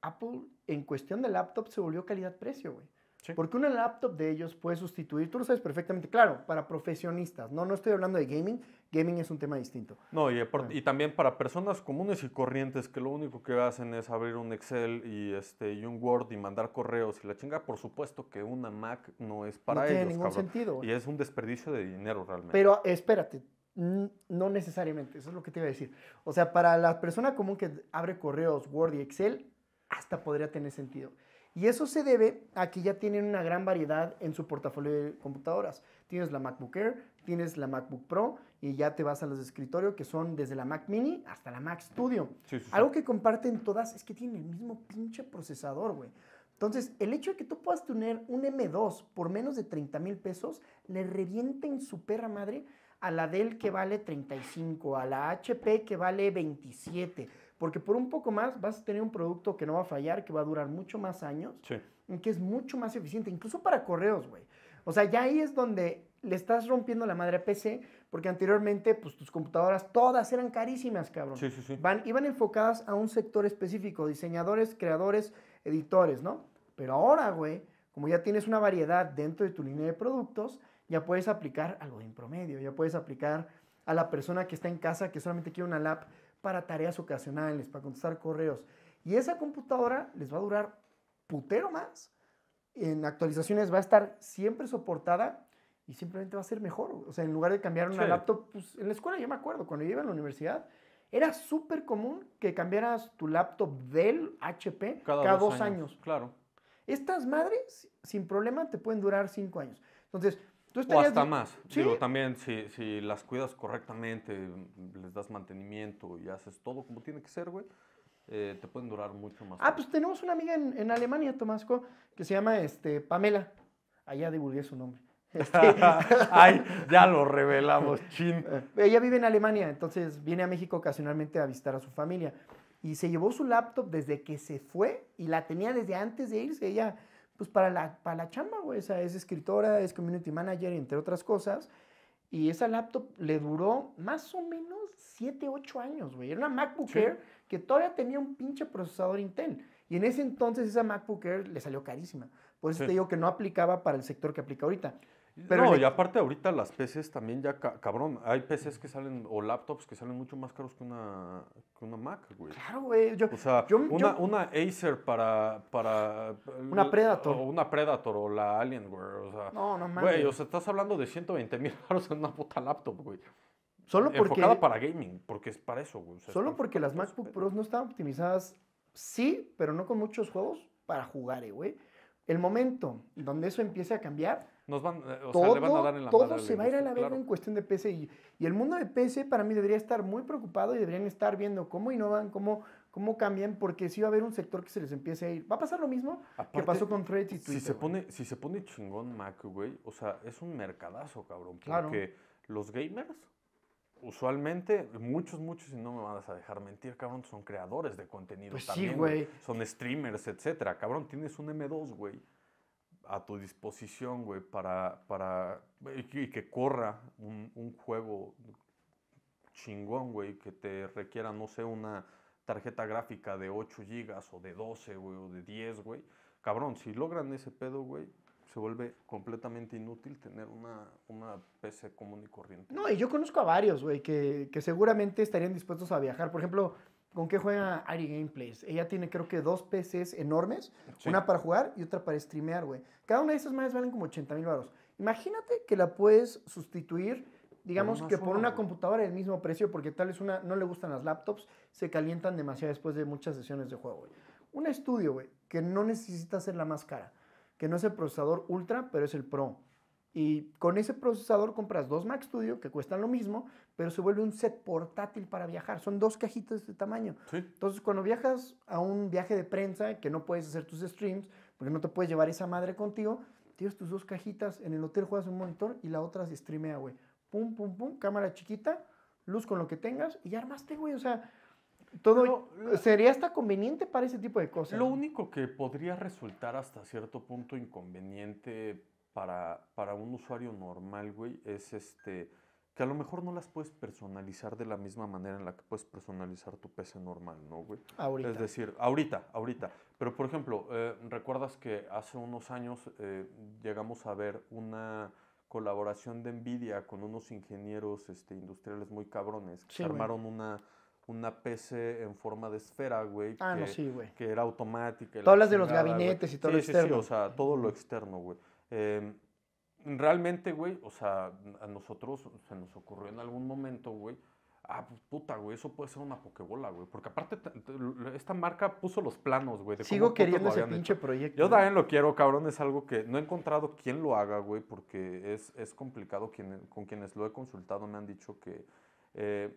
Apple, en cuestión de laptop, se volvió calidad-precio, güey. Sí. Porque una laptop de ellos puede sustituir, tú lo sabes perfectamente, claro, para profesionistas, no, no estoy hablando de gaming, gaming es un tema distinto. No, y, Ah. y también para personas comunes y corrientes que lo único que hacen es abrir un Excel y, este, y un Word y mandar correos y la chinga, por supuesto que una Mac no es para no tiene ellos, ningún cabrón. sentido. Y es un desperdicio de dinero realmente. Pero espérate, no necesariamente, eso es lo que te iba a decir. O sea, para la persona común que abre correos, Word y Excel, hasta podría tener sentido. Y eso se debe a que ya tienen una gran variedad en su portafolio de computadoras. Tienes la MacBook Air, tienes la MacBook Pro y ya te vas a los de escritorio que son desde la Mac Mini hasta la Mac Studio. Sí, sí, sí. Algo que comparten todas es que tienen el mismo pinche procesador, güey. Entonces, el hecho de que tú puedas tener un M2 por menos de 30 mil pesos, le revienta en su perra madre a la Dell que vale 35, a la HP que vale 27. Porque por un poco más vas a tener un producto que no va a fallar, que va a durar mucho más años, Sí. y que es mucho más eficiente, incluso para correos, güey. O sea, ya ahí es donde le estás rompiendo la madre a PC, porque anteriormente, pues tus computadoras todas eran carísimas, cabrón. Sí, sí, sí. Van, iban enfocadas a un sector específico, diseñadores, creadores, editores, ¿no? Pero ahora, güey, como ya tienes una variedad dentro de tu línea de productos, ya puedes aplicar algo en promedio, ya puedes aplicar a la persona que está en casa que solamente quiere una lap para tareas ocasionales, para contestar correos. Y esa computadora les va a durar putero más. En actualizaciones va a estar siempre soportada y simplemente va a ser mejor. O sea, en lugar de cambiar una Sí. laptop, pues en la escuela yo me acuerdo, cuando yo iba a la universidad, era súper común que cambiaras tu laptop Dell HP cada, dos, años. Claro. Estas madres, sin problema, te pueden durar cinco años. Entonces, tú O hasta más. Sí. Digo, también si, si las cuidas correctamente, les das mantenimiento y haces todo como tiene que ser, güey, eh, te pueden durar mucho más. Ah, tiempo. pues tenemos una amiga en, en Alemania, Tomasco, que se llama este, Pamela. Allá divulgué su nombre. Este, Ay, ya lo revelamos, chin. Eh, Ella vive en Alemania, entonces viene a México ocasionalmente a visitar a su familia. Y se llevó su laptop desde que se fue y la tenía desde antes de irse. Ella, pues para la, para la chamba, güey. O sea, es escritora, es community manager, entre otras cosas. Y esa laptop le duró más o menos 7, 8 años, güey. Era una MacBook Sí. Air que todavía tenía un pinche procesador Intel. Y en ese entonces esa MacBook Air le salió carísima. Por eso Sí. te digo que no aplicaba para el sector que aplica ahorita. Pero no, y aparte ahorita las PCs también ya, ca- cabrón, hay PCs que salen, o laptops que salen mucho más caros que una, que una Mac, güey. Claro, güey. Yo, O sea, yo- una, yo- una Acer para, para... Una Predator. O una Predator o la Alienware, o sea... no, no mames. Güey, o sea, estás hablando de 120 mil dólares en una puta laptop, güey. Solo porque, Enfocada para gaming, porque es para eso, güey. o sea, solo porque las MacBook Pros no estaban optimizadas, sí, pero no con muchos juegos para jugar, eh, güey. El momento donde eso empiece a cambiar. Nos van, eh, o todo, sea, le van a dar en la todo se va a ir a la verga industria, en cuestión de PC. Y, y el mundo de PC para mí debería estar muy preocupado y deberían estar viendo cómo innovan, cómo, cómo cambian, porque sí va a haber un sector que se les empiece a ir. Va a pasar lo mismo que Aparte, pasó con Threads y Si Twitter. se, güey. pone, si se pone chingón Mac, güey, o sea, es un mercadazo, cabrón. Claro. Porque los gamers, usualmente, muchos, muchos, y no me vas a dejar mentir, cabrón, son creadores de contenido Pues sí, también, güey. Son streamers, etcétera. Cabrón, tienes un M2, güey, a tu disposición, güey, para, para, y que, corra un, un juego chingón, güey, que te requiera, no sé, una tarjeta gráfica de 8 gigas o de 12, güey, o de 10, güey. Cabrón, si logran ese pedo, güey, se vuelve completamente inútil tener una, una PC común y corriente. No, y yo conozco a varios, güey, que, que seguramente estarían dispuestos a viajar. Por ejemplo, ¿con qué juega Ari Gameplays? Ella tiene creo que dos PCs enormes, Sí. una para jugar y otra para streamear, güey. Cada una de esas madres valen como 80 mil baros. Imagínate que la puedes sustituir, digamos una que por una güey. computadora del mismo precio, porque tal vez una no le gustan las laptops, se calientan demasiado después de muchas sesiones de juego, güey. Un estudio, güey, que no necesita ser la más cara, que no es el procesador Ultra, pero es el Pro. Y con ese procesador compras dos Mac Studio que cuestan lo mismo, pero se vuelve un set portátil para viajar. Son dos cajitas de este tamaño. Sí. Entonces, cuando viajas a un viaje de prensa, que no puedes hacer tus streams, porque no te puedes llevar esa madre contigo, tienes tus dos cajitas, en el hotel juegas un monitor y la otra se streamea, güey. Pum, pum, pum, cámara chiquita, luz con lo que tengas y ya armaste, güey. O sea, todo Pero, sería hasta conveniente para ese tipo de cosas. Lo único que podría resultar hasta cierto punto inconveniente para, para un usuario normal, güey, es este que a lo mejor no las puedes personalizar de la misma manera en la que puedes personalizar tu PC normal, ¿no, güey? Ahorita. Es decir, ahorita, ahorita. Pero, por ejemplo, eh, ¿recuerdas que hace unos años eh, llegamos a ver una colaboración de NVIDIA con unos ingenieros este, industriales muy cabrones que Sí, se güey. armaron una, una PC en forma de esfera, güey? Ah, no, que- sí, güey. que era automática. Tú hablas de los güey. gabinetes y todo sí, lo sí, externo. Sí, o sea, todo lo externo, güey. Eh, realmente, güey, o sea, a nosotros se nos ocurrió en algún momento, güey, ah, pues puta, güey, eso puede ser una pokebola, güey. Porque aparte, esta marca puso los planos, güey. de cómo Sigo putos queriendo ese pinche hecho. proyecto. Yo güey. también lo quiero, cabrón. Es algo que no he encontrado quién lo haga, güey, porque es, es complicado. Quien, con quienes lo he consultado me han dicho que eh,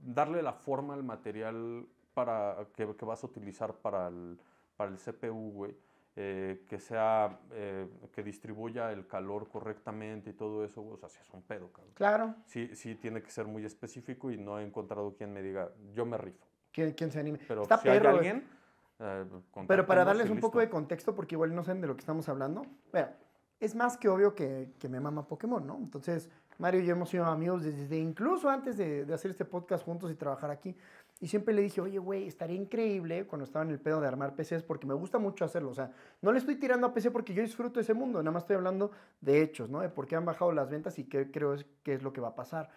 darle la forma al material para, que, que vas a utilizar para el, para el CPU, güey, eh, que sea, eh, que distribuya el calor correctamente y todo eso, o sea, sí es un pedo, cabrón. Claro. Sí, sí tiene que ser muy específico y no he encontrado quien me diga, yo me rifo. ¿Quién, quién se anime? Pero Está si hay perro, güey. alguien, eh, Pero para darles un poco listo. de contexto, porque igual no saben de lo que estamos hablando. Bueno, es más que obvio que, que me mama Pokémon, ¿no? Entonces, Mario y yo hemos sido amigos desde incluso antes de, de hacer este podcast juntos y trabajar aquí. Y siempre le dije, oye, güey, estaría increíble cuando estaba en el pedo de armar PCs, porque me gusta mucho hacerlo. O sea, no le estoy tirando a PC porque yo disfruto ese mundo, nada más estoy hablando de hechos, ¿no? De por qué han bajado las ventas y qué creo es, qué es lo que va a pasar.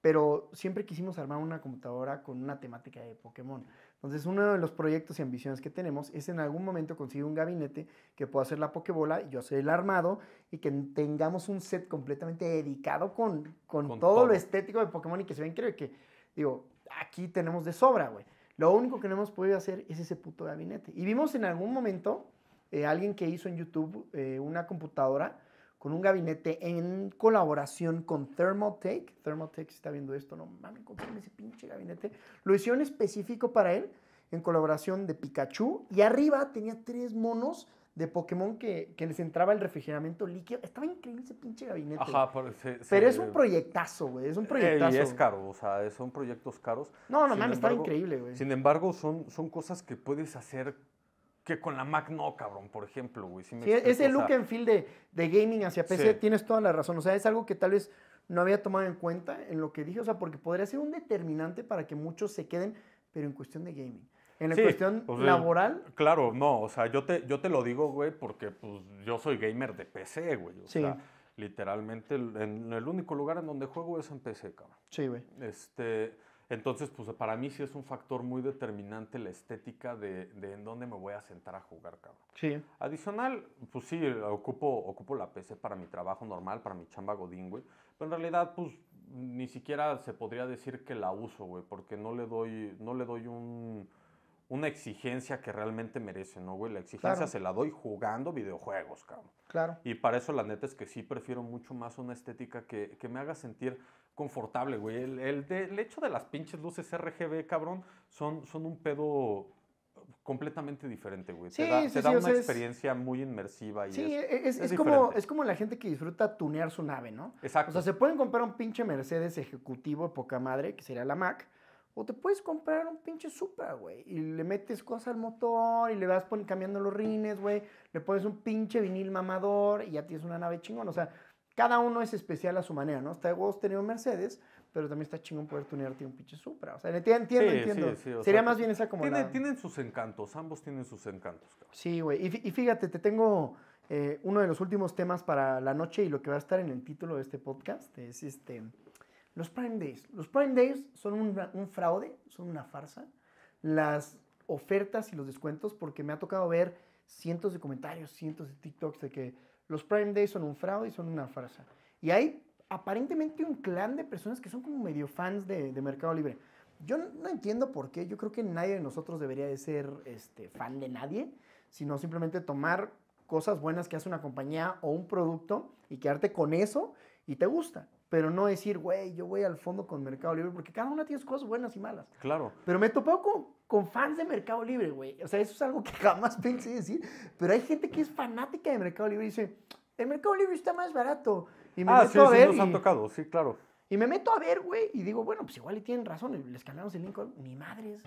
Pero siempre quisimos armar una computadora con una temática de Pokémon. Entonces, uno de los proyectos y ambiciones que tenemos es en algún momento conseguir un gabinete que pueda hacer la Pokébola y yo hacer el armado y que tengamos un set completamente dedicado con, con, Con todo, todo. lo estético de Pokémon y que se vea increíble. Que, digo, aquí tenemos de sobra, güey. Lo único que no hemos podido hacer es ese puto gabinete. Y vimos en algún momento eh, alguien que hizo en YouTube eh, una computadora con un gabinete en colaboración con Thermaltake. Thermaltake, está viendo esto, no mames, consígueme ese pinche gabinete. Lo hicieron específico para él, en colaboración de Pikachu. Y arriba tenía tres monos de Pokémon que, que les entraba el refrigeramiento líquido. Estaba increíble ese pinche gabinete. Ajá, pero, se- Pero es un proyectazo, güey. Es un Eh, proyectazo. y es caro, o sea, son proyectos caros. No, no mames, estaba increíble, güey. Sin embargo, son, son cosas que puedes hacer que con la Mac no, cabrón, por ejemplo, güey. ¿sí Sí, ese look and feel de, de gaming hacia PC, Sí. tienes toda la razón. O sea, es algo que tal vez no había tomado en cuenta en lo que dije. O sea, porque podría ser un determinante para que muchos se queden, pero en cuestión de gaming. En la Sí, cuestión o sea, laboral, Claro, no, o sea, yo te, yo te lo digo, güey, porque pues yo soy gamer de PC, güey. O Sí. sea, literalmente el, en el único lugar en donde juego es en PC, cabrón. sí, güey. Este, entonces, pues para mí sí es un factor muy determinante la estética de, de en dónde me voy a sentar a jugar, cabrón. Sí. Adicional, pues sí, ocupo, ocupo la PC para mi trabajo normal, para mi chamba godín, güey. Pero en realidad, pues, ni siquiera se podría decir que la uso, güey, porque no le doy, no le doy un, una exigencia que realmente merece, ¿no, güey? La exigencia Claro. se la doy jugando videojuegos, cabrón. Claro. Y para eso la neta es que sí prefiero mucho más una estética que, que me haga sentir confortable, güey. El, el de- el hecho de las pinches luces RGB, cabrón, son, son un pedo completamente diferente, güey. Sí, te da, sí, te da sí, o una es- experiencia muy inmersiva y Sí, es- e- es, es como, es como la gente que disfruta tunear su nave, ¿no? Exacto. O sea, se pueden comprar un pinche Mercedes ejecutivo de poca madre, que sería la Mac, o te puedes comprar un pinche Supra, güey, y le metes cosas al motor y le vas pon- cambiando los rines, güey, le pones un pinche vinil mamador y ya tienes una nave chingón. O sea, cada uno es especial a su manera, ¿no? Está de huevos tener un Mercedes, pero también está chingón poder tunearte un pinche Supra. O sea, entiendo, entiendo. Sí, entiendo. sí, sí, Sería sea, más bien esa como Tiene- la... Tienen sus encantos, ambos tienen sus encantos, cabrón. Sí, güey. Y fíjate, te tengo eh, uno de los últimos temas para la noche y lo que va a estar en el título de este podcast es este, los Prime Days. Los Prime Days son un, un fraude, son una farsa. Las ofertas y los descuentos, porque me ha tocado ver cientos de comentarios, cientos de TikToks de que los Prime Days son un fraude y son una farsa. Y hay aparentemente un clan de personas que son como medio fans de, de Mercado Libre. Yo no, entiendo por qué. Yo creo que nadie de nosotros debería de ser este, fan de nadie, sino simplemente tomar cosas buenas que hace una compañía o un producto y quedarte con eso y te gusta. Pero no decir, güey, yo voy al fondo con Mercado Libre, porque cada una tiene sus cosas buenas y malas. Claro. Pero me he topado con, con fans de Mercado Libre, güey. O sea, eso es algo que jamás pensé decir. Pero hay gente que es fanática de Mercado Libre y dice, el Mercado Libre está más barato. Y me Ah, meto sí, a sí, ver nos han tocado, sí, claro. y me meto a ver, güey, y digo, bueno, pues igual y tienen razón, les cambiamos el link. Ni madres.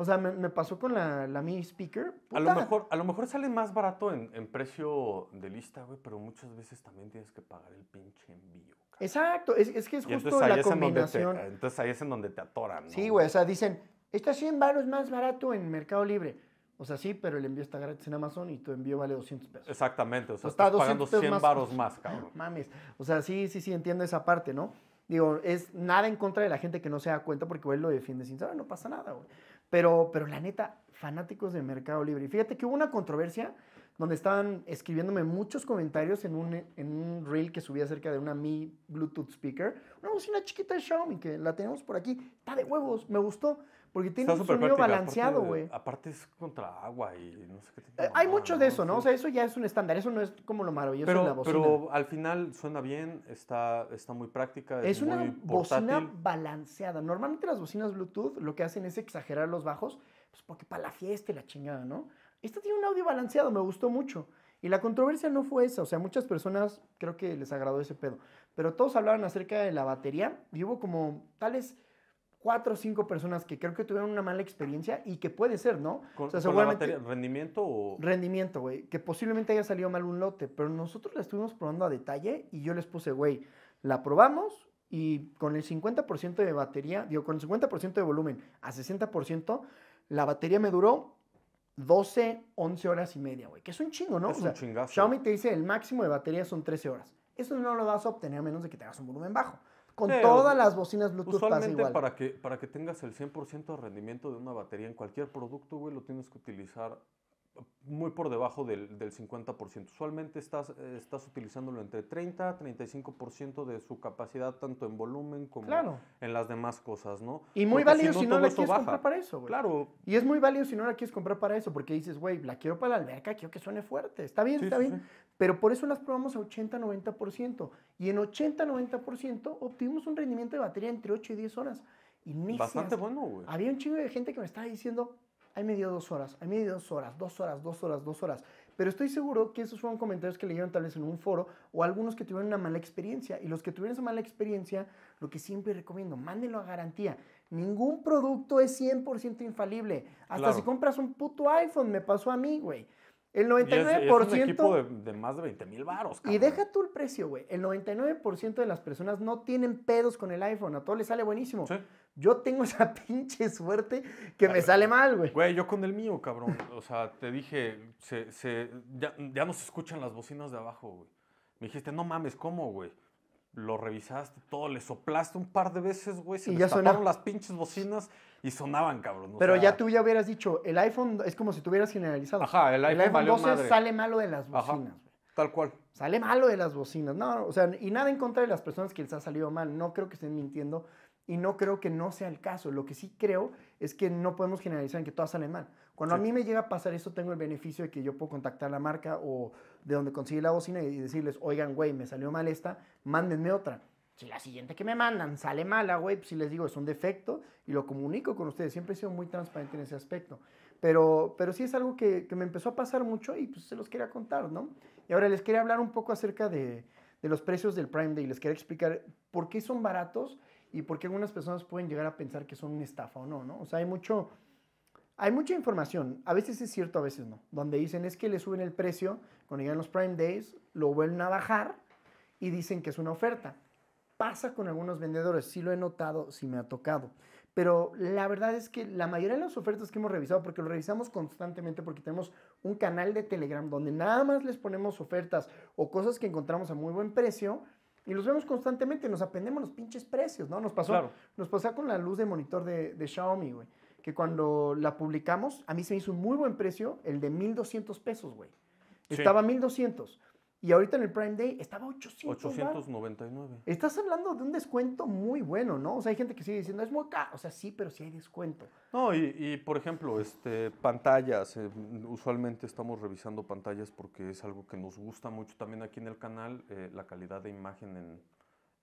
O sea, me, me pasó con la, la Mi Speaker. A lo, mejor, a lo mejor sale más barato en, en precio de lista, güey, pero muchas veces también tienes que pagar el pinche envío. Exacto, es, es que es Y justo entonces la en te, combinación. entonces ahí es en donde te atoran. ¿no? Sí, güey, o sea, dicen, está 100 baros más barato en Mercado Libre. O sea, sí, pero el envío está gratis en Amazon y tu envío vale 200 pesos. Exactamente, o sea, está estás pagando 200 pesos 100 más. varos más, cabrón. Mames. O sea, sí, sí, sí, entiendo esa parte, ¿no? Digo, es nada en contra de la gente que no se da cuenta porque él lo defiende sin saber, no pasa nada, güey. Pero, pero la neta, fanáticos de Mercado Libre. Y fíjate que hubo una controversia donde estaban escribiéndome muchos comentarios en un, en un reel que subí acerca de una Mi Bluetooth speaker. Una bocina chiquita de Xiaomi que la tenemos por aquí. Está de huevos, me gustó. Porque tiene un sonido balanceado, güey. Aparte es contra agua y no sé qué. tanta Eh, Hay mamada, mucho de eso, ¿no? O sea, eso ya es un estándar. Eso no es como lo maravilloso de la pero, bocina. pero al final suena bien, está, está muy práctica, es, Es una muy bocina balanceada. Normalmente las bocinas Bluetooth lo que hacen es exagerar los bajos, pues porque para la fiesta y la chingada, ¿no? Esta tiene un audio balanceado, me gustó mucho. Y la controversia no fue esa, o sea, muchas personas creo que les agradó ese pedo. Pero todos hablaban acerca de la batería y hubo como tales cuatro o cinco personas que creo que tuvieron una mala experiencia y que puede ser, ¿no? Con, o sea, con la seguramente batería, ¿Rendimiento o...? rendimiento, güey, que posiblemente haya salido mal un lote, pero nosotros la estuvimos probando a detalle y yo les puse, güey, la probamos y con el 50% de batería, digo, con el 50% de volumen a 60%, la batería me duró 12, 11 horas y media, güey, que es un chingo, ¿no? Es O un sea, chingazo. Xiaomi te dice el máximo de batería son 13 horas. Eso no lo vas a obtener a menos de que tengas un volumen bajo. Con Sí, todas las bocinas Bluetooth pasa Usualmente igual. para que, para que tengas el 100% de rendimiento de una batería en cualquier producto, güey, lo tienes que utilizar muy por debajo del, del 50%. Usualmente estás, estás utilizándolo entre 30 a 35% de su capacidad, tanto en volumen como Claro. en las demás cosas, ¿no? Y muy Porque válido si no, la quieres baja. comprar para eso, güey. Claro. Y es muy válido si no la quieres comprar para eso, porque dices, güey, la quiero para la alberca, quiero que suene fuerte. Está bien, Sí, está sí, bien. sí. Pero por eso las probamos a 80-90%. Y en 80-90% obtuvimos un rendimiento de batería entre 8 y 10 horas. Y necias, Bastante bueno, güey. Había un chingo de gente que me estaba diciendo, ahí me dio dos horas, ahí me dio dos horas, dos horas, dos horas, dos horas. Pero estoy seguro que esos fueron comentarios que leyeron tal vez en un foro o algunos que tuvieron una mala experiencia. Y los que tuvieron esa mala experiencia, lo que siempre recomiendo, mándenlo a garantía. Ningún producto es 100% infalible. Hasta Claro. si compras un puto iPhone, me pasó a mí, güey. El Y es, y es 99%... un equipo de, de más de 20 mil baros, Y deja tú el precio, güey. El 99% de las personas no tienen pedos con el iPhone. A todos les sale buenísimo. Sí. Yo tengo esa pinche suerte que me sale mal, güey. Güey, yo con el mío, cabrón. O sea, te dije, se, se, ya, ya no se escuchan las bocinas de abajo, güey. Me dijiste, no mames, ¿cómo, güey? Lo revisaste todo, le soplaste un par de veces, güey. Se Y ya las pinches bocinas y sonaban, cabrón. Pero sea, ya tú ya hubieras dicho, el iPhone es como si tuvieras generalizado. Ajá, el iPhone valió 12 madre. sale malo de las Ajá. bocinas, güey. Tal cual. Sale malo de las bocinas. No, o sea, y nada en contra de las personas que les ha salido mal. No creo que estén mintiendo y no creo que no sea el caso. Lo que sí creo es que no podemos generalizar en que todas salen mal. Cuando a Sí. mí me llega a pasar eso, tengo el beneficio de que yo puedo contactar a la marca o de donde consigue la bocina y decirles, oigan, güey, me salió mal esta, mándenme otra. Si la siguiente que me mandan sale mala, güey, pues si les digo es un defecto y lo comunico con ustedes. Siempre he sido muy transparente en ese aspecto. Pero, pero sí es algo que, que me empezó a pasar mucho y pues se los quería contar, ¿no? Y ahora les quería hablar un poco acerca de, de los precios del Prime Day. Les quería explicar por qué son baratos y por qué algunas personas pueden llegar a pensar que son una estafa o no, ¿no? O sea, hay mucho, hay mucha información. A veces es cierto, a veces no. Donde dicen es que le suben el precio cuando llegan los Prime Days, lo vuelven a bajar y dicen que es una oferta. Pasa con algunos vendedores, sí lo he notado, sí me ha tocado. Pero la verdad es que la mayoría de las ofertas que hemos revisado, porque lo revisamos constantemente, porque tenemos un canal de Telegram donde nada más les ponemos ofertas o cosas que encontramos a muy buen precio y los vemos constantemente, nos aprendemos los pinches precios, ¿no? Nos pasó, Claro. nos pasó con la luz de monitor de, de Xiaomi, güey, que cuando la publicamos, a mí se me hizo un muy buen precio, el de 1200 pesos, güey. Sí. Estaba 1200. Y ahorita en el Prime Day estaba 800. varos. 899. Estás hablando de un descuento muy bueno, ¿no? O sea, hay gente que sigue diciendo, es muy caro. O sea, sí, pero sí hay descuento. No, y, y, por ejemplo, este, pantallas. eh, usualmente estamos revisando pantallas porque es algo que nos gusta mucho también aquí en el canal, eh, la calidad de imagen en,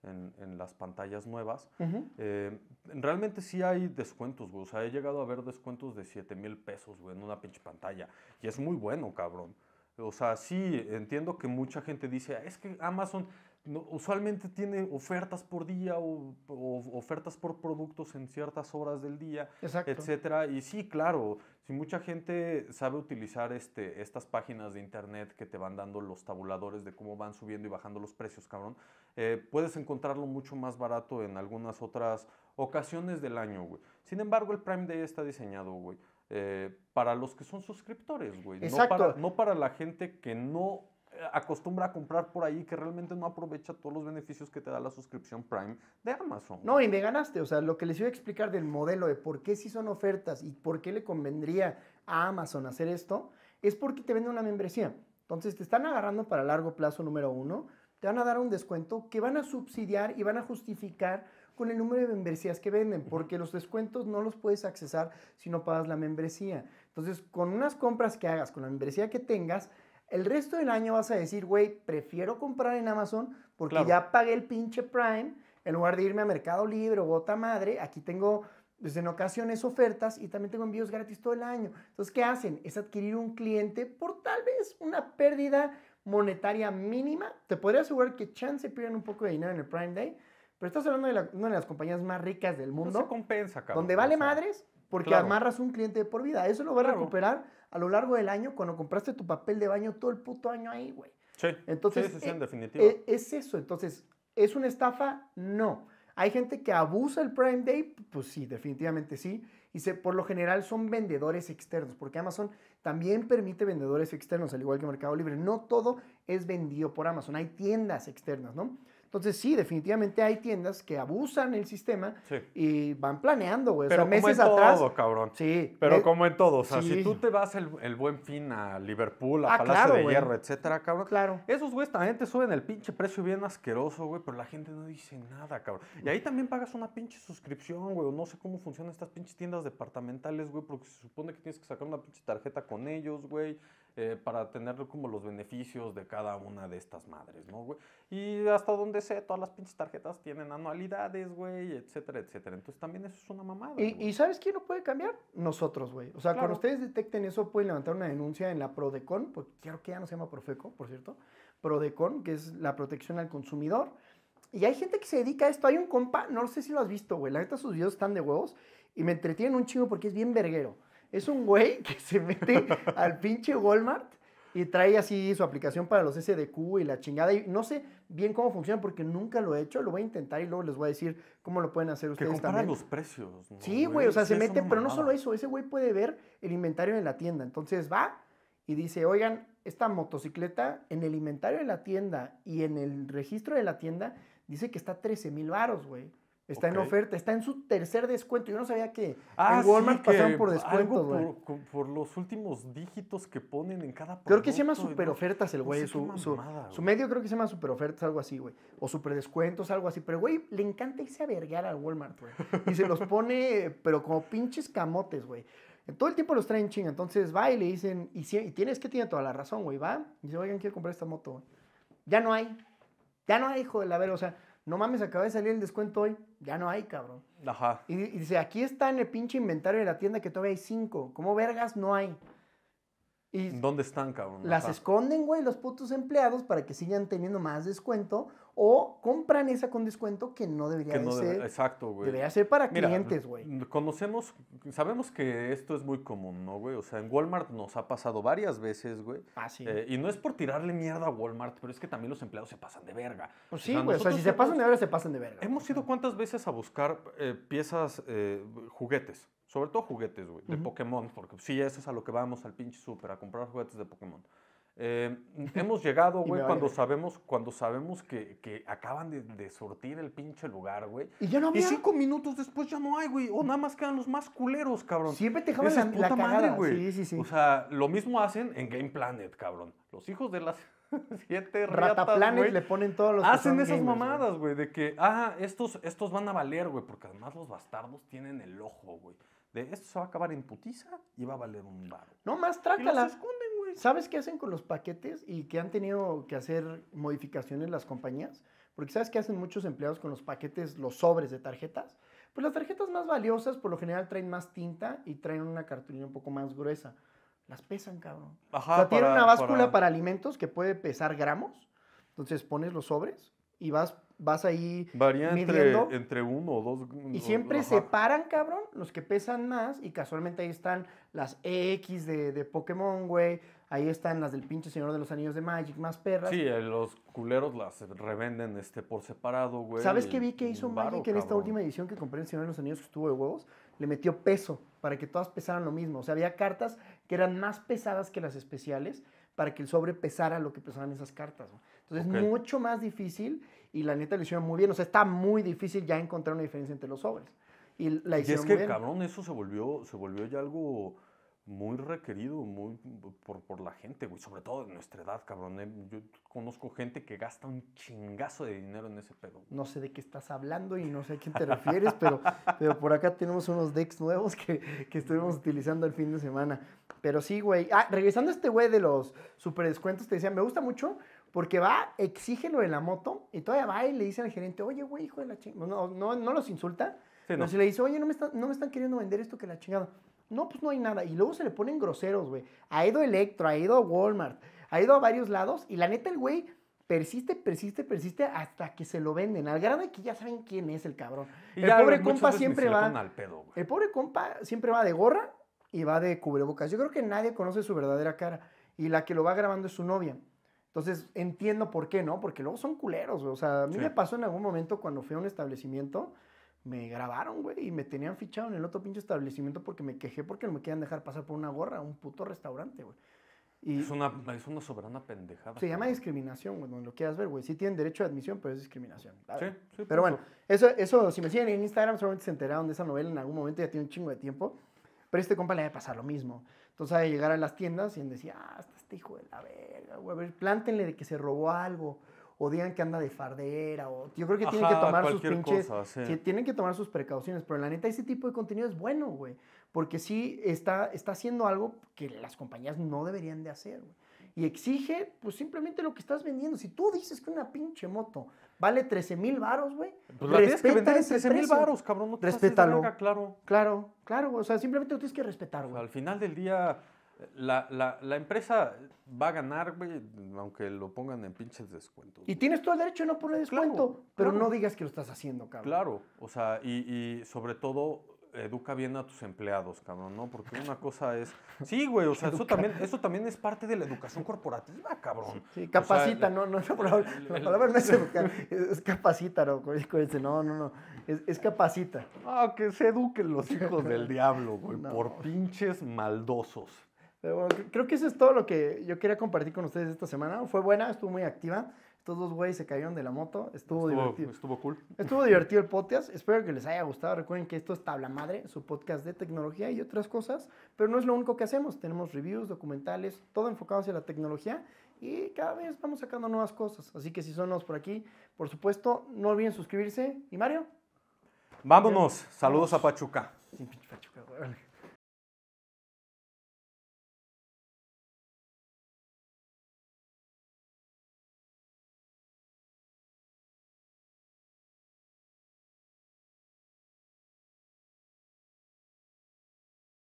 en- en las pantallas nuevas. Eh, realmente sí hay descuentos, güey. O sea, he llegado a ver descuentos de 7 mil pesos, güey, en una pinche pantalla. Y es muy bueno, cabrón. O sea, sí, entiendo que mucha gente dice, es que Amazon, no- usualmente tiene ofertas por día o, o ofertas por productos en ciertas horas del día, Exacto. etcétera. Y sí, claro, si mucha gente sabe utilizar este, estas páginas de internet que te van dando los tabuladores de cómo van subiendo y bajando los precios, cabrón, eh, puedes encontrarlo mucho más barato en algunas otras ocasiones del año, güey. Sin embargo, el Prime Day está diseñado, güey, eh, para los que son suscriptores, güey. No para, no para la gente que no eh, acostumbra a comprar por ahí, que realmente no aprovecha todos los beneficios que te da la suscripción Prime de Amazon. No, y me ganaste. O sea, lo que les iba a explicar del modelo de por qué sí son ofertas y por qué le convendría a Amazon hacer esto, es porque te venden una membresía. Entonces te están agarrando para largo plazo, número uno. Te van a dar un descuento que van a subsidiar y van a justificar con el número de membresías que venden, porque los descuentos no los puedes accesar si no pagas la membresía. Entonces, con unas compras que hagas, con la membresía que tengas, el resto del año vas a decir, güey, prefiero comprar en Amazon porque Claro. ya pagué el pinche Prime, en lugar de irme a Mercado Libre o Gota Madre, aquí tengo pues, en ocasiones ofertas y también tengo envíos gratis todo el año. Entonces, ¿qué hacen? Es adquirir un cliente por tal vez una pérdida monetaria mínima. Te podría asegurar que chance pierden un poco de dinero en el Prime Day, pero estás hablando de la- una de las compañías más ricas del No mundo se compensa, cabrón. donde vale o sea, madres porque claro. amarras un cliente de por vida. Eso lo va a recuperar a lo largo del año cuando compraste tu papel de baño todo el puto año ahí, güey. Sí, Entonces, sí, sí, sí, en eh, definitiva. Eh, ¿Es eso? Entonces, ¿es una estafa? No. Hay gente que abusa el Prime Day, pues sí, definitivamente sí. Y se, por lo general son vendedores externos, porque Amazon también permite vendedores externos, al igual que Mercado Libre. No todo es vendido por Amazon, hay tiendas externas, ¿no? Entonces sí, definitivamente hay tiendas que abusan el sistema Sí. y van planeando, güey. O Pero sea, como meses en atrás. todo, cabrón. Sí. Pero me- como en todo, o sea, sí. si tú te vas el, el buen fin a Liverpool, a Ah, Palacio claro, de güey. Hierro, etcétera, cabrón. Claro. Esos güeyes también te suben el pinche precio bien asqueroso, güey, pero la gente no dice nada, cabrón. Y ahí también pagas una pinche suscripción, güey, o no sé cómo funcionan estas pinches tiendas departamentales, güey, porque se supone que tienes que sacar una pinche tarjeta con ellos, güey, eh, para tener como los beneficios de cada una de estas madres, ¿no, güey? Y hasta donde sé, todas las pinches tarjetas tienen anualidades, güey, etcétera, etcétera. Entonces también eso es una mamada. ¿Y, güey. y sabes quién lo puede cambiar? Nosotros, güey. O sea, Claro. cuando ustedes detecten eso, pueden levantar una denuncia en la Prodecon, porque creo que ya no se llama Profeco, por cierto. Prodecon, que es la protección al consumidor. Y hay gente que se dedica a esto. Hay un compa, no sé si lo has visto, güey. La neta, sus videos están de huevos y me entretienen un chingo porque es bien verguero. Es un güey que se mete al pinche Walmart y trae así su aplicación para los SDQ y la chingada. Y no sé bien cómo funciona porque nunca lo he hecho. Lo voy a intentar y luego les voy a decir cómo lo pueden hacer que ustedes compara también. los precios. ¿no, Sí, güey, o sea, Sí, se mete, pero no solo eso, ese güey puede ver el inventario de la tienda. Entonces va y dice, oigan, esta motocicleta en el inventario de la tienda y en el registro de la tienda dice que está 13 mil varos, güey. Está en oferta, está en su tercer descuento. Yo no sabía que Ah, en Walmart sí, que por algo descuentos, güey. por, por los últimos dígitos que ponen en cada Creo que se llama producto super ofertas el no güey. sé su, su- su medio creo que se llama super ofertas, algo así, güey. O super descuentos, algo así. Pero, güey, le encanta irse a vergar al Walmart, güey. Y se los pone, pero como pinches camotes, güey. Todo el tiempo los traen chinga. Entonces va y le dicen, y, si- y tienes que tiene toda la razón, güey. Va y dice, oigan, quiero comprar esta moto, güey. Ya no hay. Ya no hay, hijo de la ver. O sea, no mames, acaba de salir el descuento hoy. Ya no hay, cabrón. Ajá. Y, y dice, aquí está en el pinche inventario de la tienda que todavía hay cinco. ¿Cómo vergas no hay? Y ¿Dónde están, cabrón? las Ajá. esconden, güey, los putos empleados para que sigan teniendo más descuento o compran esa con descuento que no debería Que de no debe- ser. exacto, güey. Debería ser para Mira, clientes, güey. Conocemos, sabemos que esto es muy común, ¿no, güey? O sea, en Walmart nos ha pasado varias veces, güey. Ah, sí. Eh, y no es por tirarle mierda a Walmart, pero es que también los empleados se pasan de verga. pues o sí, sea, güey. O sea, si se pasan de verga, se pasan de verga. Hemos ido cuántas veces a buscar eh, piezas, eh, juguetes, sobre todo juguetes, güey, de. Pokémon, porque sí, eso es a lo que vamos al pinche súper, a comprar juguetes de Pokémon. Eh, hemos llegado, güey, cuando sabemos, cuando sabemos que, que acaban de, de sortir el pinche lugar, güey. Y ya no Y había. cinco minutos después ya no hay, güey. O nada más quedan los más culeros, cabrón. Siempre te dejaban la, la "Puta cagada. madre, güey". sí, sí, sí. O sea, lo mismo hacen en Game Planet, cabrón. Los hijos de las siete güey, le ponen todos los Hacen esas gamers, mamadas, güey, de que, ah, estos, estos van a valer, güey, porque además los bastardos tienen el ojo, güey. De esto se va a acabar en putiza y va a valer un baro. No más, Y los trácala. esconden, güey. ¿Sabes qué hacen con los paquetes y que han tenido que hacer modificaciones las compañías? Porque ¿sabes qué hacen muchos empleados con los paquetes, los sobres de tarjetas? Pues las tarjetas más valiosas por lo general traen más tinta y traen una cartulina un poco más gruesa. Las pesan, cabrón. Ajá, o sea, tiene una báscula para... para- alimentos que puede pesar gramos. Entonces pones los sobres y vas, vas ahí Varía entre, midiendo. entre uno o dos. Y siempre ajá. separan, cabrón, los que pesan más. Y casualmente ahí están las EX de, de Pokémon, güey. Ahí están las del pinche Señor de los Anillos de Magic, más perras. Sí, eh, los culeros las revenden este, por separado, güey. ¿Sabes qué vi que hizo Magic en esta cabrón. última edición que compré en Señor de los Anillos que estuvo de huevos? Le metió peso para que todas pesaran lo mismo. O sea, había cartas que eran más pesadas que las especiales para que el sobre pesara lo que pesaban esas cartas. Entonces, Ok. mucho más difícil y la neta lo hicieron muy bien. O sea, está muy difícil ya encontrar una diferencia entre los sobres. Y la Y hicieron es muy que, bien. cabrón, eso se volvió, se volvió ya algo muy requerido muy por, por la gente, güey. Sobre todo en nuestra edad, cabrón. eh. Yo conozco gente que gasta un chingazo de dinero en ese pedo. No sé de qué estás hablando y no sé a quién te refieres, pero, pero por acá tenemos unos decks nuevos que, que estuvimos utilizando el fin de semana. Pero sí, güey. Ah, regresando a este güey de los super descuentos, te decía, me gusta mucho porque va, exige lo de la moto y todavía va y le dice al gerente, oye, güey, hijo de la chingada. No, no, no los insulta, Sí, pero no. si le dice, oye, no me, están, no me están queriendo vender esto que la chingada. No, pues no hay nada. Y luego se le ponen groseros, güey. Ha ido Electro, ha ido a Walmart, ha ido a varios lados y la neta el güey persiste, persiste, persiste hasta que se lo venden. Al grado de que ya saben quién es el cabrón. Y el pobre compa siempre va... al pedo. El pobre compa siempre va de gorra y va de cubrebocas. Yo creo que nadie conoce su verdadera cara. Y la que lo va grabando es su novia. Entonces entiendo por qué, ¿no? Porque luego son culeros, güey. O sea, a mí Sí. me pasó en algún momento cuando fui a un establecimiento, me grabaron, güey, y me tenían fichado en el otro pinche establecimiento porque me quejé porque no me querían dejar pasar por una gorra, un puto restaurante, güey. Y Es una, es una soberana pendejada. se llama discriminación, güey, donde lo quieras ver, güey. Sí tienen derecho a admisión, pero es discriminación. Sí, sí, Pero bueno, eso, eso, si me siguen en Instagram, seguramente se enteraron de esa novela en algún momento, ya tiene un chingo de tiempo. Pero a este compa le va a pasar lo mismo. Entonces, de llegar a las tiendas y decir, ah, está este hijo de la verga, güey. A ver, plántenle de que se robó algo. O digan que anda de fardera. O yo creo que tienen que tomar sus pinches. cosa, sí. sí, tienen que tomar sus precauciones. Pero la neta, ese tipo de contenido es bueno, güey. Porque sí está, está haciendo algo que las compañías no deberían de hacer, güey. Y exige, pues simplemente lo que estás vendiendo. Si tú dices que una pinche moto vale 13 mil varos, güey. Pues la tienes que vender en ese 13 mil baros, cabrón. No te Respétalo. claro. Claro, claro, güey, o sea, simplemente lo tienes que respetar, O sea, güey. al final del día, la, la, la empresa va a ganar, güey, aunque lo pongan en pinches descuentos. Y tienes todo el derecho de no poner descuento, Claro, pero claro. no digas que lo estás haciendo, cabrón. Claro, o sea, y, y sobre todo educa bien a tus empleados, cabrón, ¿no? Porque una cosa es, sí, güey, o sea, eso también, eso también es parte de la educación corporativa, cabrón. Sí, O sea, capacita, el- no, no, la palabra, la palabra no es educar, es, capacita, no, no, no, no, es, es capacita. Ah, que se eduquen los hijos del diablo, güey, No. por pinches maldosos. Pero bueno, cre- creo que eso es todo lo que yo quería compartir con ustedes esta semana. Fue buena, estuvo muy activa. Estos dos güeyes se cayeron de la moto, estuvo, Estuvo, divertido. estuvo cool. Estuvo divertido el podcast. Espero que les haya gustado. Recuerden que esto es Tabla Madre, su podcast de tecnología y otras cosas. Pero no es lo único que hacemos. Tenemos reviews, documentales, todo enfocado hacia la tecnología. Y cada vez vamos sacando nuevas cosas. Así que si son nuevos por aquí, por supuesto, no olviden suscribirse. ¿Y Mario? Vámonos, saludos a Pachuca. Sí, pinche Pachuca, güey.